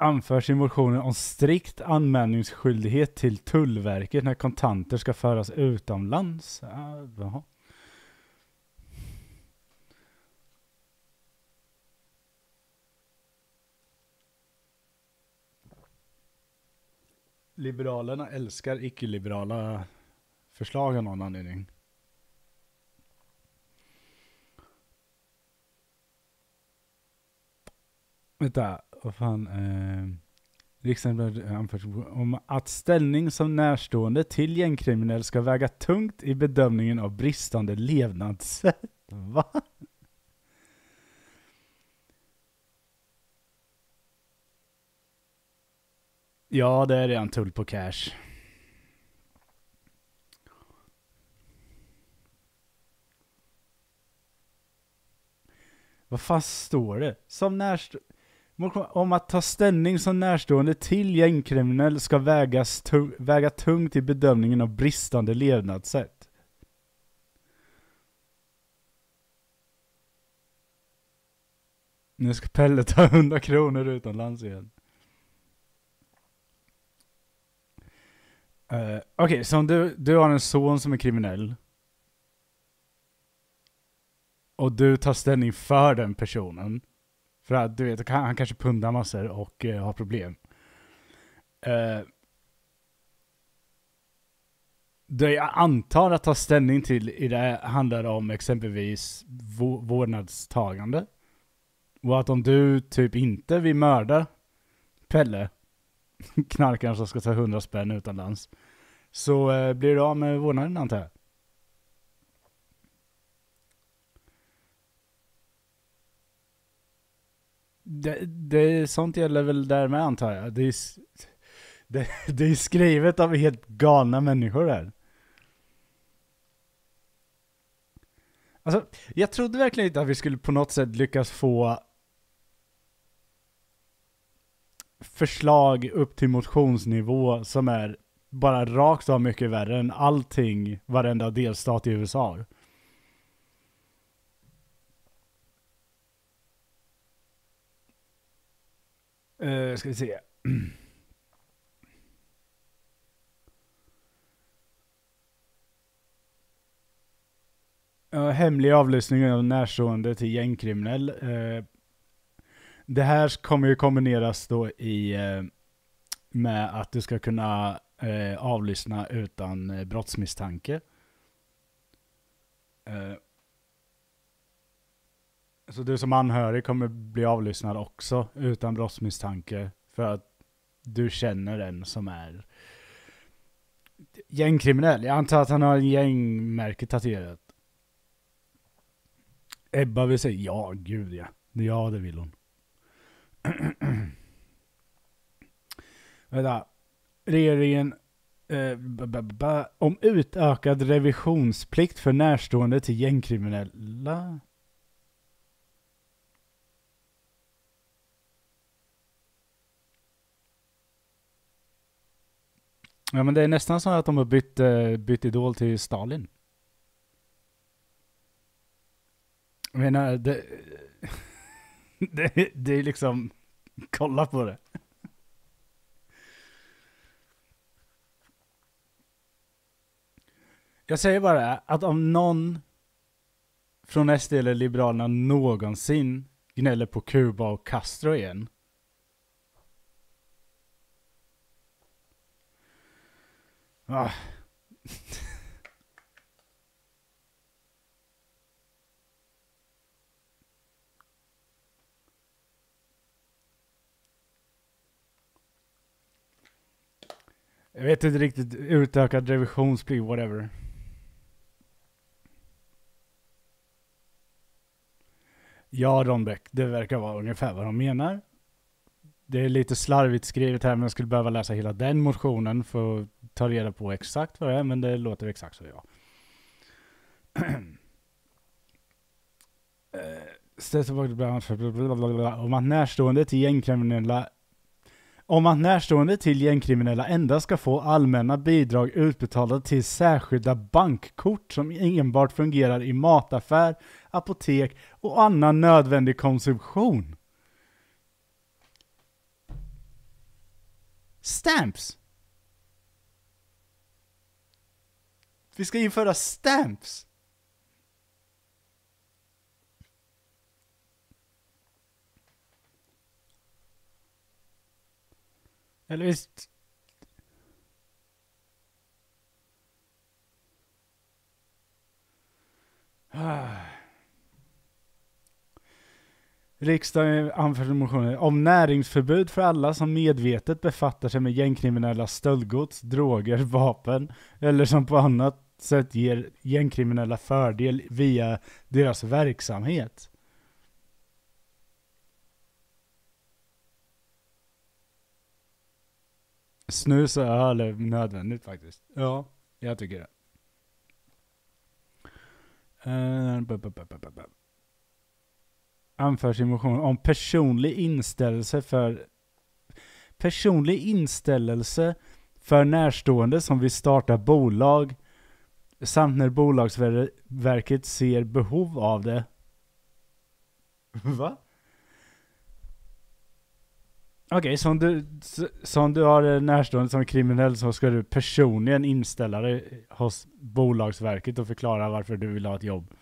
anförs i motionen om strikt anmälningsskyldighet till Tullverket när kontanter ska föras utomlands. Jaha. Liberalerna älskar icke-liberala förslag av någon anledning. Vänta, vad fan. Eh, Riksdagen anfört om att ställning som närstående till gängkriminell ska väga tungt i bedömningen av bristande levnadssätt. Va? Ja, det är redan tull på cash. Vad fan står det? Som närstående? Om att ta ställning som närstående till gängkriminell ska vägas tung, väga tungt i bedömningen av bristande levnadssätt. Nu ska Pelle ta (laughs) 100 kronor utomlands igen. Uh, Okej, okay, så om du, du har en son som är kriminell. Och du tar ställning för den personen. För att du vet, han kanske pundar massor och uh, har problem. Eh, uh, det jag antar att ta ställning till i det handlar om exempelvis vårdnadstagande. Och att om du typ inte vill mörda Pelle, (laughs) knarkaren som ska ta hundra spänn utomlands, så eh, blir du av med vårdnaden antar jag. Det, det, sånt gäller väl där med antar jag. Det är, det, det är skrivet av helt galna människor här. Alltså, jag trodde verkligen inte att vi skulle på något sätt lyckas få förslag upp till motionsnivå som är bara rakt av mycket värre än allting varenda delstat i USA. Uh, ska vi se. Uh, hemlig avlyssning av närstående till gängkriminell. Uh, det här kommer ju kombineras då i uh, med att du ska kunna avlyssna utan brottsmisstanke. Så du som anhörig kommer bli avlyssnad också utan brottsmisstanke för att du känner en som är gängkriminell. Jag antar att han har en gängmärke tatuerat. Ebba vill säga ja, gud ja. Ja, det vill hon. (clears throat) Vänta. Regeringen eh, om utökad revisionsplikt för närstående till gängkriminella. Ja men det är nästan så att de har bytt, eh, bytt idol till Stalin. Jag menar, det, (laughs) det, det är liksom, kolla på det. Jag säger bara att om någon från SD eller Liberalerna någonsin gnäller på Kuba och Castro igen Ah. Jag vet inte riktigt, utökad revisionsplikt, whatever. Ja, Ron Beck, det verkar vara ungefär vad de menar. Det är lite slarvigt skrivet här, men jag skulle behöva läsa hela den motionen för att ta reda på exakt vad det är, men det låter exakt så ja. (clears throat) Eh, om att närstående till gängkriminella om att närstående till gängkriminella endast ska få allmänna bidrag utbetalda till särskilda bankkort som enbart fungerar i mataffär, apotek och annan nödvändig konsumtion. Stamps! Vi ska införa stamps! Eller visst... Ah. Riksdagen anför i motioner om näringsförbud för alla som medvetet befattar sig med gängkriminella stöldgods, droger, vapen eller som på annat sätt ger gängkriminella fördel via deras verksamhet. Snus och öl är nödvändigt faktiskt. Ja, jag tycker det. Uh, Anförs i motionen om personlig inställelse för personlig inställelse för närstående som vill starta bolag samt när Bolagsverket ser behov av det. Va? Okej, så om du, så- om du har en närstående som är kriminell så ska du personligen inställa dig hos Bolagsverket och förklara varför du vill ha ett jobb.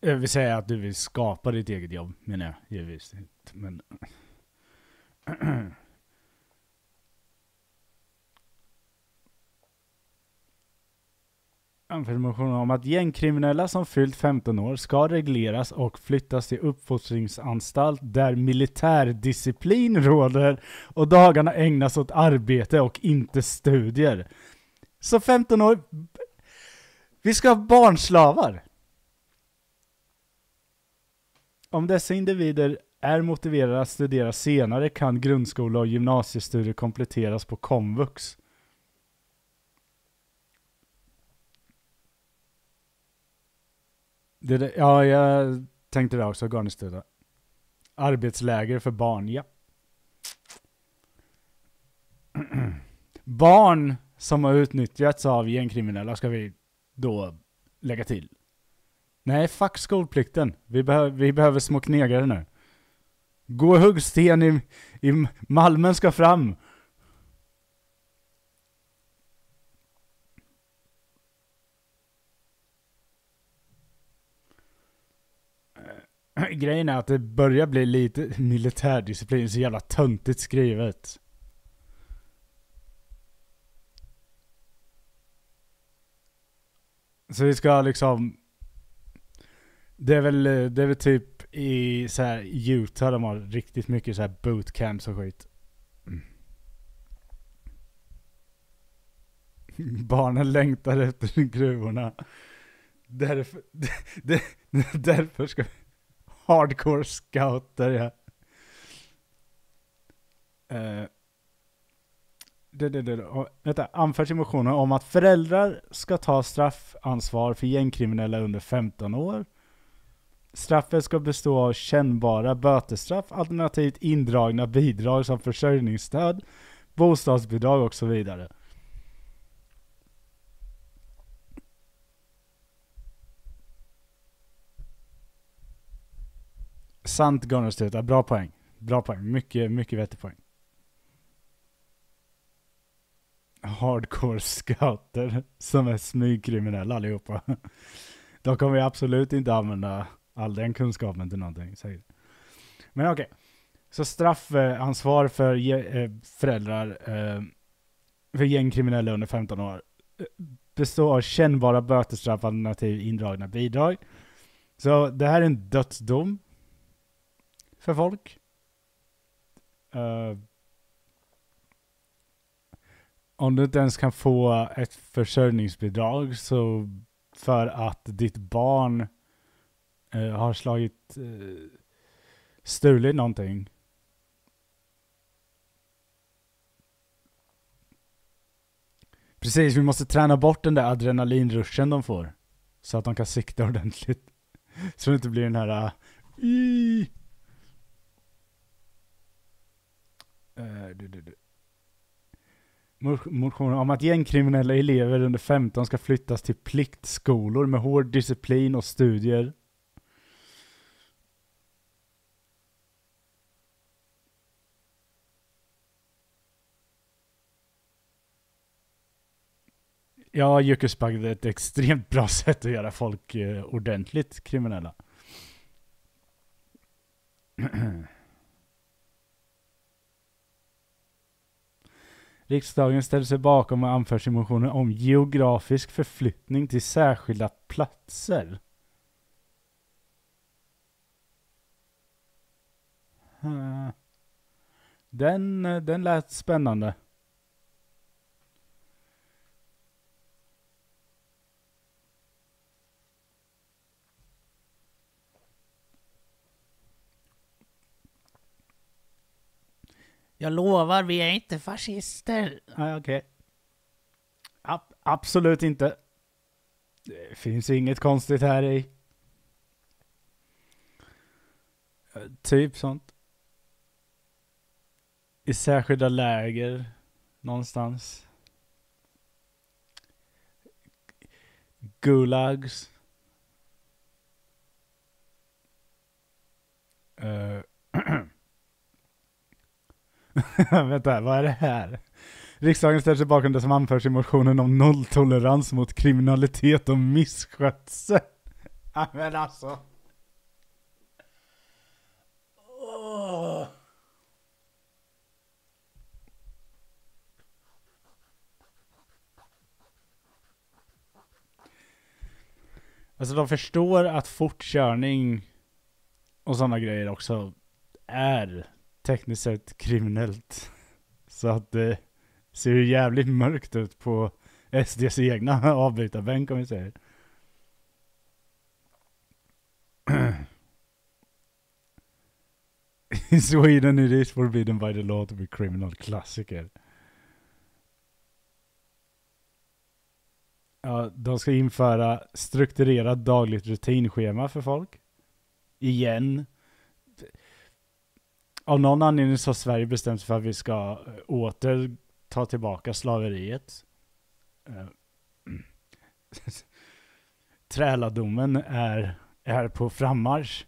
Jag vill säga att du vill skapa ditt eget jobb, menar jag givetvis. Men... (clears throat) information om att gängkriminella som fyllt 15 år ska regleras och flyttas till uppfostringsanstalt där militärdisciplin råder och dagarna ägnas åt arbete och inte studier. Så 15 år... Vi ska ha barnslavar! Om dessa individer är motiverade att studera senare kan grundskola och gymnasiestudier kompletteras på komvux. Det, där- ja, jag tänkte det också, garnistuda. Arbetsläger för barn, ja. (clears throat) barn som har utnyttjats av gängkriminella ska vi då lägga till. Nej, fuck skolplikten. Vi, behöver vi behöver små knegare nu. Gå och hugg sten i, i Malmen ska fram. Eh, (clears throat) grejen är att det börjar bli lite militärdisciplin, så jävla töntigt skrivet. Så vi ska liksom... Det är väl, det är väl typ i så här Utah de har riktigt mycket så här bootcamps och skit. Mm. (laughs) Barnen längtar efter gruvorna. Därför, (laughs) det, därför ska vi hardcore scouter ja. Eh, det, det, det, och, vänta, anförs i motionen om att föräldrar ska ta straffansvar för gängkriminella under 15 år. Straffet ska bestå av kännbara bötesstraff alternativt indragna bidrag som försörjningsstöd, bostadsbidrag och så vidare. Sant Gunnerstuta, bra poäng. Bra poäng, mycket, mycket vettig poäng. Hardcore scouter som är smygkriminella allihopa. (laughs) De kommer vi absolut inte använda all den kunskapen till någonting. säger. Men okej. Så straffansvar eh, för eh, föräldrar eh, för gängkriminella under 15 år består av kännbara bötesstraff alternativ indragna bidrag. Så det här är en dödsdom för folk. Uh, om du inte ens kan få ett försörjningsbidrag så för att ditt barn eh, har slagit eh, stulit någonting. Precis, vi måste träna bort den där adrenalinruschen de får. Så att de kan sikta ordentligt. (laughs) Så det inte blir den här... Uh, du, du, du. Motionen om att gängkriminella elever under 15 ska flyttas till pliktskolor med hård disciplin och studier. Ja, Jukkasbagd är ett extremt bra (laughs) sätt att göra folk eh, ordentligt kriminella. (clears throat) Riksdagen ställer sig bakom och anförs i motionen om geografisk förflyttning till särskilda platser. Den, eh, den lät spännande. Jag lovar, vi är inte fascister. Nej, okej. Ab- absolut inte. Det finns inget konstigt här i. Eh, Typ sånt. I särskilda läger någonstans. Gulags. Eh, (laughs) Vänta, vad är det här? Riksdagen ställer sig bakom det som anförs i motionen om nolltolerans mot kriminalitet och misskötsel. (laughs) Ja, men alltså. Oh. Alltså de förstår att fortkörning och sådana grejer också är tekniskt sett kriminellt. Så att det ser ju jävligt mörkt ut på SDs egna (laughs) avbytarbänk om vi säger. (clears throat) In Sweden it is forbidden by the law to be criminal. Klassiker. Ja, de ska införa strukturerat dagligt rutinschema för folk. Igen. Av någon anledning så har Sverige bestämt sig för att vi ska eh, åter ta tillbaka slaveriet. Eh, (clears throat) träladomen är, är på frammarsch.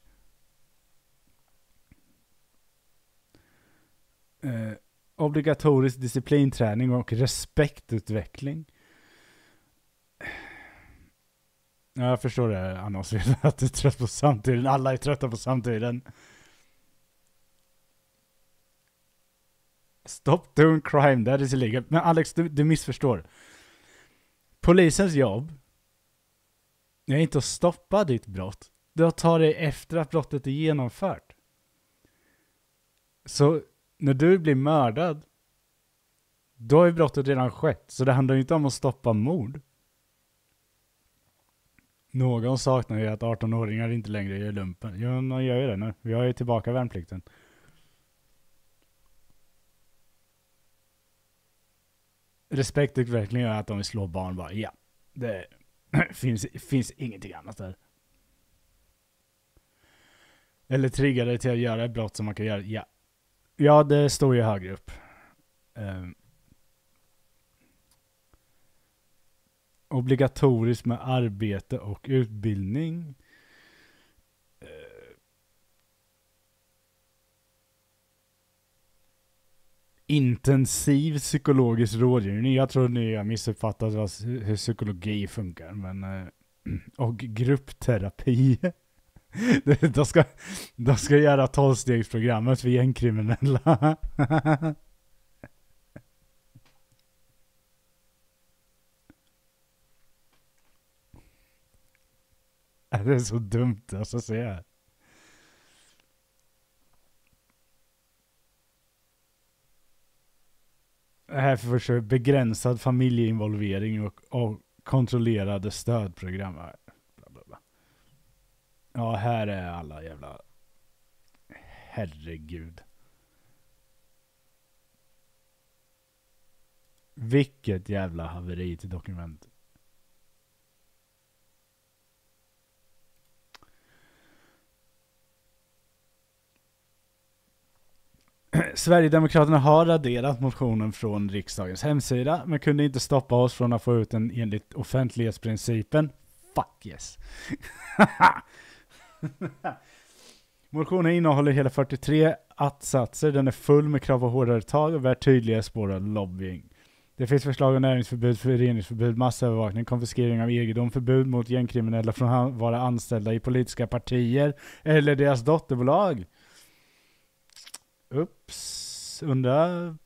Eh, obligatorisk disciplinträning och respektutveckling. Ja, jag förstår det, Anna och (laughs) att du är trött på samtiden. Alla är trötta på samtiden. Stop doing crime, that is illegal. Men Alex, du, du missförstår. Polisens jobb är inte att stoppa ditt brott. Det är att ta dig efter att brottet är genomfört. Så när du blir mördad, då är brottet redan skett. Så det handlar ju inte om att stoppa mord. Någon saknar ju att 18-åringar inte längre gör lumpen. Jo, man gör ju det nu. Vi har ju tillbaka värnplikten. Respektutveckling är att de vill slå barn bara, ja. Det (clears throat) finns, finns ingenting annat där. Eller trigga dig till att göra ett brott som man kan göra, ja. Ja, det står ju högre upp. Um, obligatoriskt med arbete och utbildning. Intensiv psykologisk rådgivning. Jag tror ni har missuppfattat vad, hur psykologi funkar. Men, eh, (clears throat) och gruppterapi. (laughs) de, ska, de ska göra tolvstegsprogrammet för gängkriminella. (laughs) Det är så dumt alltså att säga. Här för begränsad familjeinvolvering och, och kontrollerade stödprogram. Bla, bla, bla. Ja, här är alla jävla... Herregud. Vilket jävla haveri till dokument. (clears throat) Sverigedemokraterna har raderat motionen från riksdagens hemsida, men kunde inte stoppa oss från att få ut den enligt offentlighetsprincipen. Fuck yes. (laughs) Motionen innehåller hela 43 att-satser, den är full med krav på hårdare tag och bär tydliga spår av lobbying. Det finns förslag om näringsförbud, föreningsförbud, massövervakning, konfiskering av egendom, förbud mot gängkriminella från att vara anställda i politiska partier eller deras dotterbolag. Ups, undrar...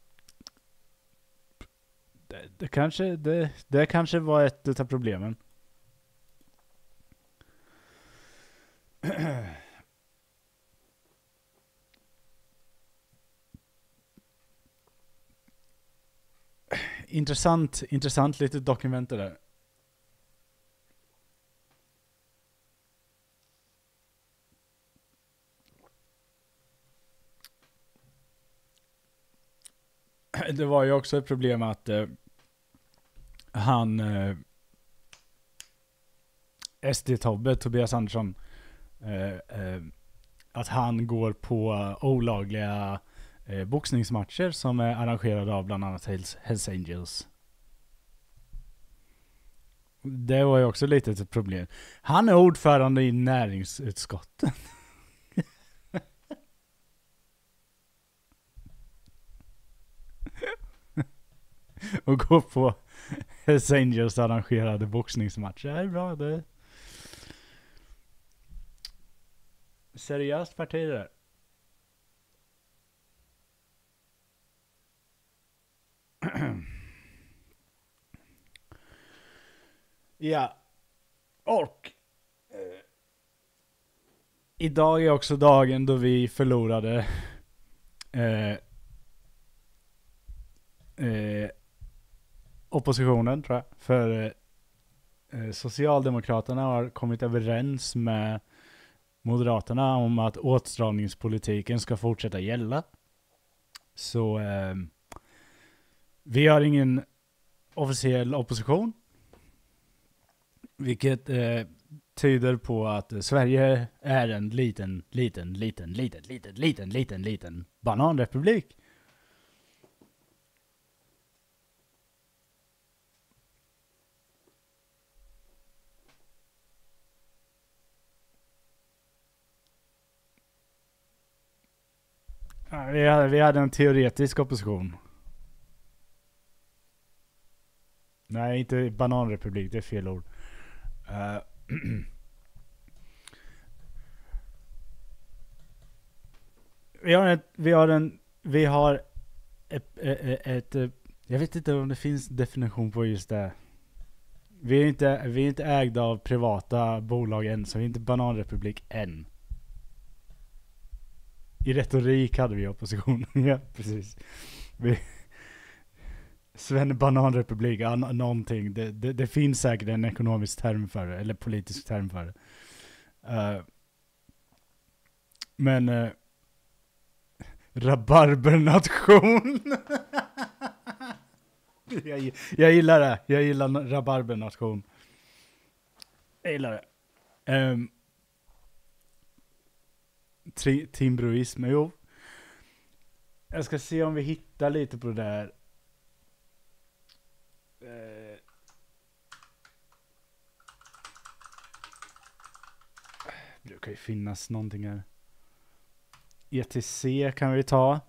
Det, det, kanske, det, det kanske var ett av problemen. (clears throat) intressant, intressant litet dokument det där. Det var ju också ett problem att eh, han eh, SD-Tobbe, Tobias Andersson, eh, eh, att han går på olagliga eh, boxningsmatcher som är arrangerade av bland annat Hells, Hells Angels. Det var ju också lite ett problem. Han är ordförande i näringsutskottet. (laughs) (laughs) Och gå på Hells Angels arrangerade boxningsmatcher. Det är bra det. Seriöst parti det där. ja. Och. Eh, idag är också dagen då vi förlorade. Eh, eh, oppositionen tror jag. För eh, eh, Socialdemokraterna har kommit överens med Moderaterna om att åtstramningspolitiken ska fortsätta gälla. Så eh, vi har ingen officiell opposition. Vilket eh, tyder på att Sverige är en liten, liten, liten, liten, liten, liten, liten, liten bananrepublik. Vi, hade, vi hade en teoretisk opposition. Nej, inte bananrepublik, det är fel ord. Uh, (clears throat) vi har ett, vi har en, vi har ett, eh, eh, ett, ett, jag vet inte om det finns definition på just det. Vi är inte, vi är inte ägda av privata bolag än, så vi är inte bananrepublik än. I retorik hade vi opposition. (laughs) ja, precis. Vi, Sven bananrepublik, ja, någonting. Det, det, det, finns säkert en ekonomisk term för det, eller politisk term för det. Uh, men uh, rabarbernation. (laughs) jag, jag gillar det. Jag gillar rabarbernation. Jag gillar det. Um, Timbroism, jo. Jag ska se om vi hittar lite på det där. Eh. Det brukar ju finnas någonting här. ETC kan vi ta.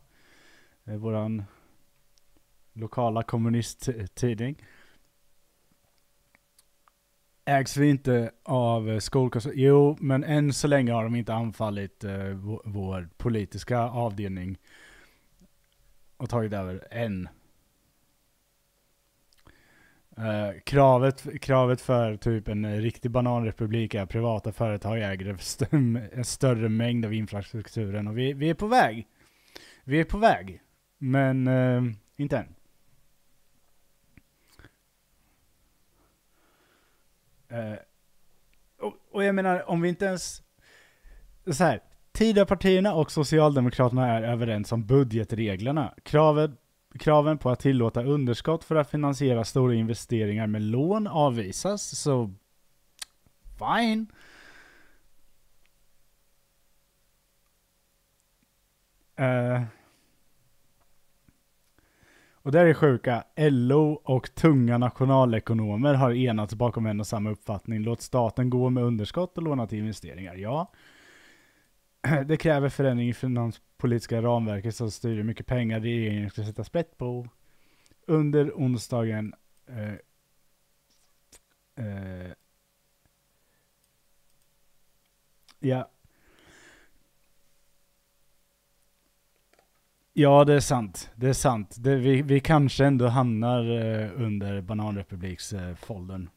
Eh, våran lokala kommunisttidning. Ägs vi inte av eh, skolkoncerner? Jo, men än så länge har de inte anfallit eh, vår politiska avdelning och tagit över än. Uh, kravet, kravet för typ en riktig bananrepublik är att privata företag äger st en större mängd av infrastrukturen och vi, vi är på väg. Vi är på väg. Men uh, inte än. Eh, och, och, jag menar, om vi inte ens... Så här, Tidöpartierna och Socialdemokraterna är överens om budgetreglerna. Kravet kraven på att tillåta underskott för att finansiera stora investeringar med lån avvisas, så fine. Uh, och där är det sjuka. LO och tunga nationalekonomer har enats bakom en och samma uppfattning. Låt staten gå med underskott och låna till investeringar. Ja. (clears throat) Det kräver förändring i finanspolitiska ramverket som styr hur mycket pengar regeringen ska sätta sprätt på. Under onsdagen eh, eh, Ja. Ja, det är sant. Det är sant. Det, vi, vi kanske ändå hamnar eh, under bananrepubliksfoldern. Eh,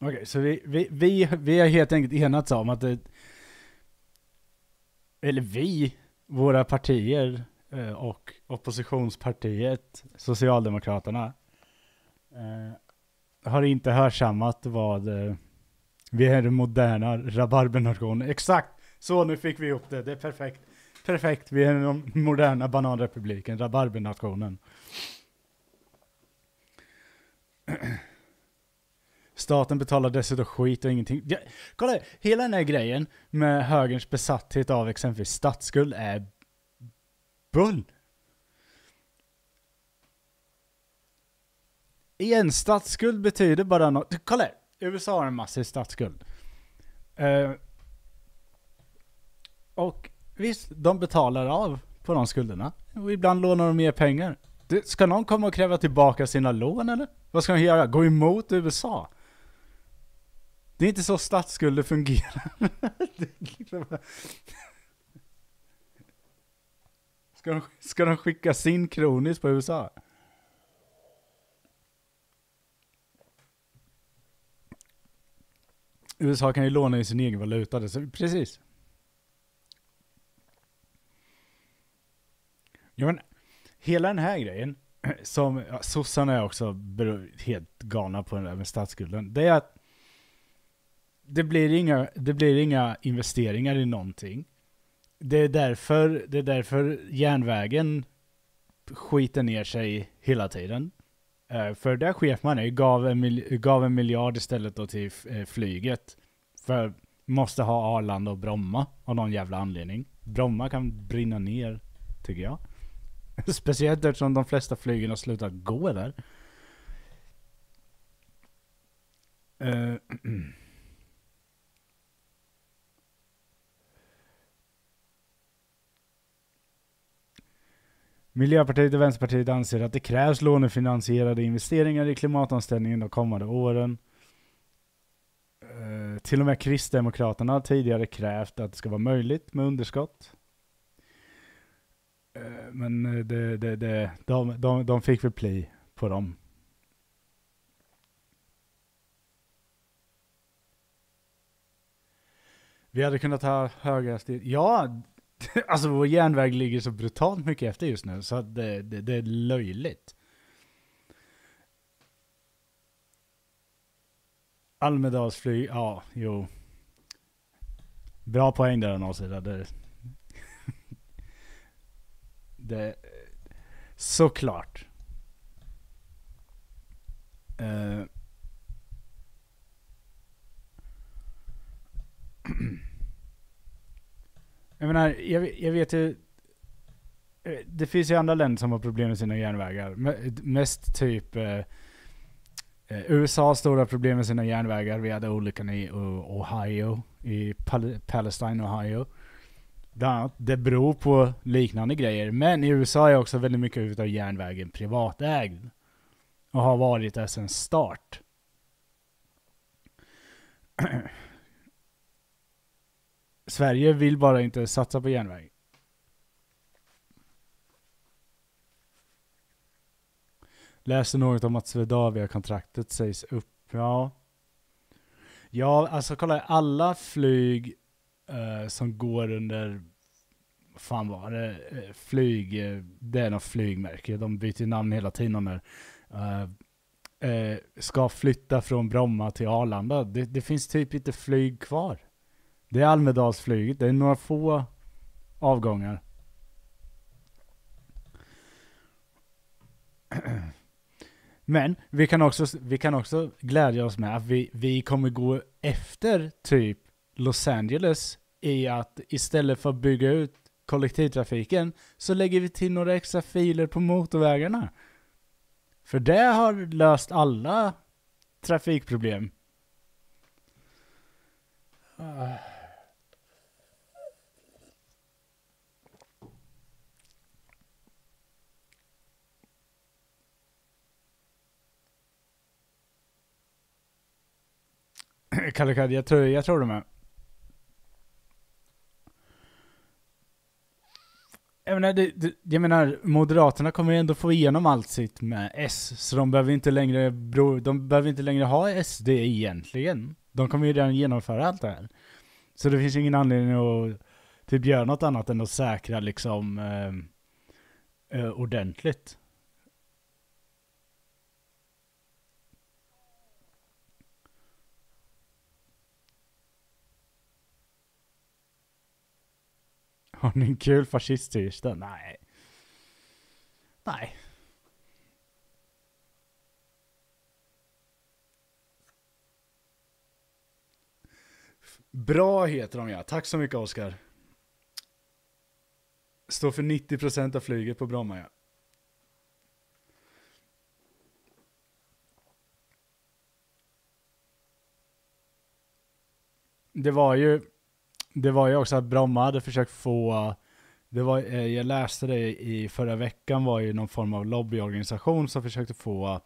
Okej, okay, så vi, vi, vi, vi har helt enkelt enats om att det, eller vi, våra partier eh, och oppositionspartiet Socialdemokraterna eh, har inte hörsammat vad eh, vi är den moderna rabarbernationen. Exakt! Så nu fick vi ihop det, det är perfekt. Perfekt, vi är den moderna bananrepubliken, rabarbernationen. Staten betalar dessutom skit och ingenting. Ja, kolla, hela den här grejen med högerns besatthet av exempelvis statsskuld är bull. Igen, statsskuld betyder bara något. Kolla här. USA har en massiv statsskuld. Eh, och visst, de betalar av på de skulderna. Och ibland lånar de mer pengar. ska någon komma och kräva tillbaka sina lån eller? Vad ska de göra? Gå emot USA? Det är inte så statsskulder fungerar. (laughs) Liksom ska, de, ska de skicka sin kronis på USA? USA kan ju låna i sin egen valuta, det, precis. Ja men, hela den här grejen, (clears throat) som ja, sossarna är också helt galna på den där med statsskulden, det är att det blir inga, det blir inga investeringar i någonting. Det är därför, det är därför järnvägen skiter ner sig hela tiden. Eh, för det chef man är gav en, gav en miljard istället då till eh, flyget. För måste ha Arlanda och Bromma av någon jävla anledning. Bromma kan brinna ner, tycker jag. (laughs) Speciellt eftersom de flesta flygen har slutat gå där. Uh, (clears throat) Miljöpartiet och Vänsterpartiet anser att det krävs lånefinansierade investeringar i klimatomställningen de kommande åren. Eh, till och med Kristdemokraterna har tidigare krävt att det ska vara möjligt med underskott. Eh, men det, det, det, de, de, de fick väl pli på dem. Vi hade kunnat ha höghastighet. Ja, (laughs) alltså vår järnväg ligger så brutalt mycket efter just nu så att det, det, det är löjligt. Almedalsflyg, ja, jo. Bra poäng där Nasir. Det, (laughs) det, såklart. Uh. (clears throat) Jag menar, jag, jag vet ju... Eh, det finns ju andra länder som har problem med sina järnvägar. Mest typ... Eh, eh USA har stora problem med sina järnvägar. Vi hade olyckan i Ohio, i Pal Palestine, Ohio. Det beror på liknande grejer. Men i USA är också väldigt mycket utav järnvägen privatägd. Och har varit det sedan start. (clears throat) Sverige vill bara inte satsa på järnväg. Läser något om att Swedavia-kontraktet sägs upp. Ja. Ja, alltså kolla, alla flyg eh, som går under, fan var det, eh, flyg, eh, det är något flygmärke, de byter namn hela tiden där. Eh, ska flytta från Bromma till Arlanda. Det, det finns typ inte flyg kvar. Det är Almedalsflyget. Det är några få avgångar. (clears throat) Men vi kan också, vi kan också glädja oss med att vi, vi kommer gå efter typ Los Angeles i att istället för att bygga ut kollektivtrafiken så lägger vi till några extra filer på motorvägarna. För det har löst alla trafikproblem. Ah. Kalle Kalle, jag tror, jag tror det med. Jag menar, det, det, jag menar, Moderaterna kommer ju ändå få igenom allt sitt med S, så de behöver inte längre, bro, de behöver inte längre ha SD egentligen. De kommer ju redan genomföra allt det här. Så det finns ingen anledning att typ göra något annat än att säkra liksom eh, eh, ordentligt. Har ni en kul fascisttisdag? Nej. Nej. Bra heter de ja. Tack så mycket Oskar. Står för 90% av flyget på Bromma ja. Det var ju det var ju också att Bromma hade försökt få, det var, eh, jag läste det i förra veckan var ju någon form av lobbyorganisation som försökte få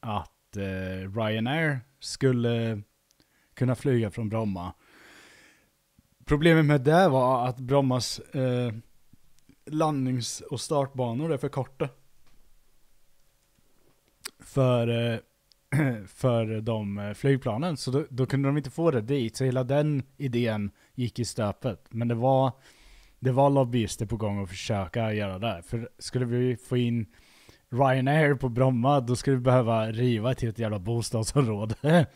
att eh, Ryanair skulle kunna flyga från Bromma. Problemet med det var att Brommas eh, landnings och startbanor är för korta. För, eh, (clears throat) för de eh, flygplanen, så då, då kunde de inte få det dit. Så hela den idén gick i stöpet. Men det var, det var lobbyister på gång att försöka göra det. För skulle vi få in Ryanair på Bromma, då skulle vi behöva riva ett helt jävla bostadsområde. (laughs)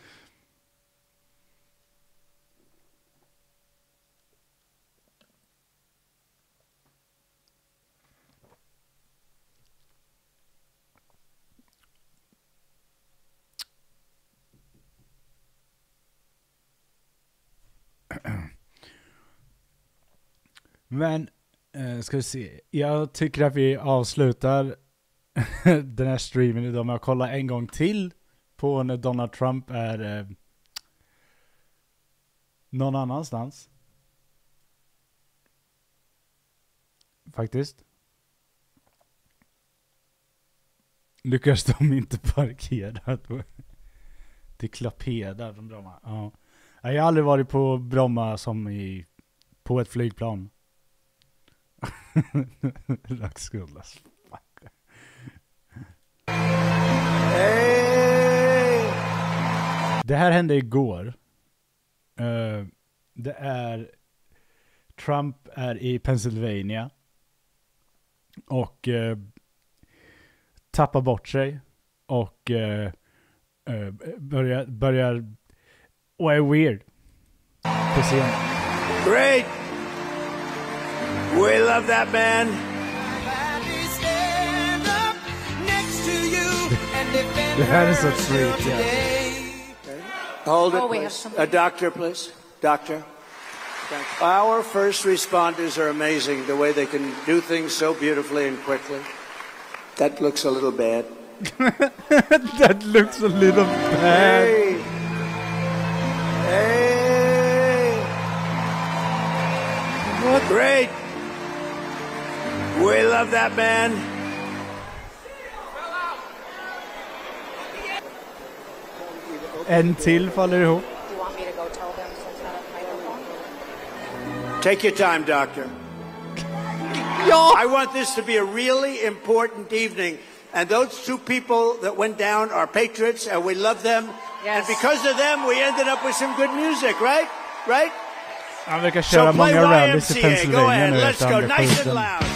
Men, eh, ska vi se. Jag tycker att vi avslutar (laughs) den här streamen idag med att kolla en gång till på när Donald Trump är eh, någon annanstans. Faktiskt. Lyckas de inte parkera (laughs) till Klapeda från Bromma? Ja. Jag har aldrig varit på Bromma som i, på ett flygplan. (laughs) Laxskullas. Fuck. Det här hände igår. Uh, det är Trump är i Pennsylvania. Och uh, tappar bort sig. Och uh, börjar, börjar och är weird. På scen. Great! We love that man. Det här är så freak. Hold it, Oh, please. A doctor, please. Doctor. Our first responders are amazing, the way they can do things so beautifully and quickly. That looks a little bad. (laughs) That looks a little bad. Hey! Hey! What? Great! We love that man. En till faller ihop. Do you want me to go tell them since not a microphone? Take your time, Doctor. I want this to be a really important evening. And those two people that went down are patriots, and we love them. Yes. And because of them, we ended up with some good music, right? Right? Han verkar köra so play många rallys i YMCA. Go Pennsylvania ahead. nu Let's go nice and loud.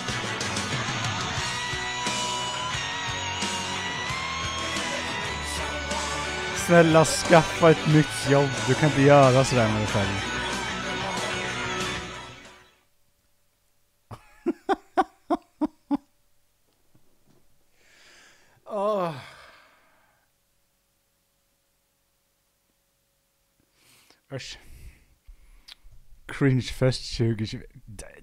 Snälla skaffa ett nytt jobb, du kan inte göra sådär med dig själv. oh. (laughs) Usch. Cringefest 2020. Det-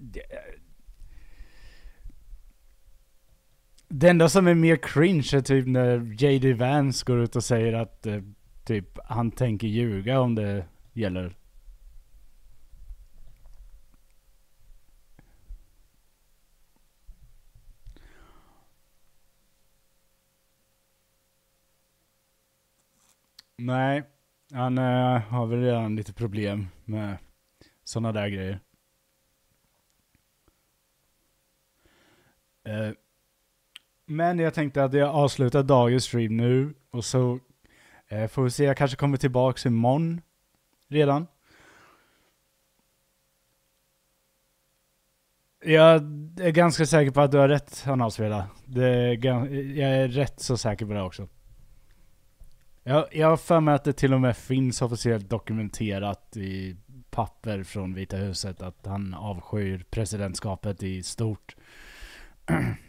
det- enda som är mer cringe är typ när JD Vance går ut och säger att eh, typ han tänker ljuga om det gäller. Nej, han äh, har väl redan lite problem med sådana där grejer. Äh, men jag tänkte att jag avslutar dagens stream nu och så eh, får vi se, jag kanske kommer tillbaks imorgon redan. Jag är ganska säker på att du har rätt Analsveda. Jag är rätt så säker på det också. Jag, jag har för mig att det till och med finns officiellt dokumenterat i papper från Vita huset att han avskyr presidentskapet i stort. (clears throat)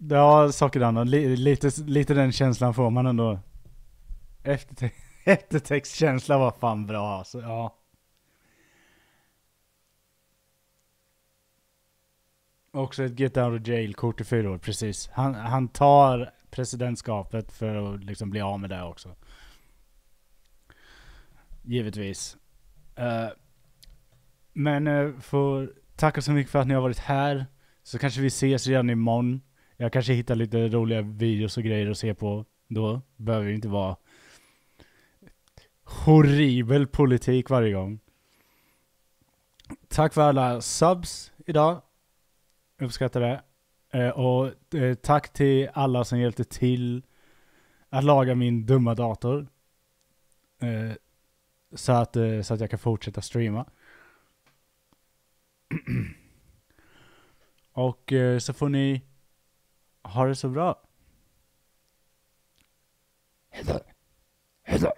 Ja, saker annat. Lite, lite den känslan får man ändå. Efterte- (laughs) Eftertextkänsla var fan bra alltså. Ja. Också ett get out of jail-kort i fyra år, precis. Han, han tar presidentskapet för att liksom bli av med det också. Givetvis. Uh, men uh, får tacka så mycket för att ni har varit här. Så kanske vi ses redan imorgon. Jag kanske hittar lite roliga videos och grejer att se på då. Behöver ju inte vara horribel politik varje gång. Tack för alla subs idag. Uppskattar det. Eh, och eh, tack till alla som hjälpte till att laga min dumma dator. Eh, så, att, eh, så att jag kan fortsätta streama. (clears throat) Och eh, så får ni Ha det så bra. Hej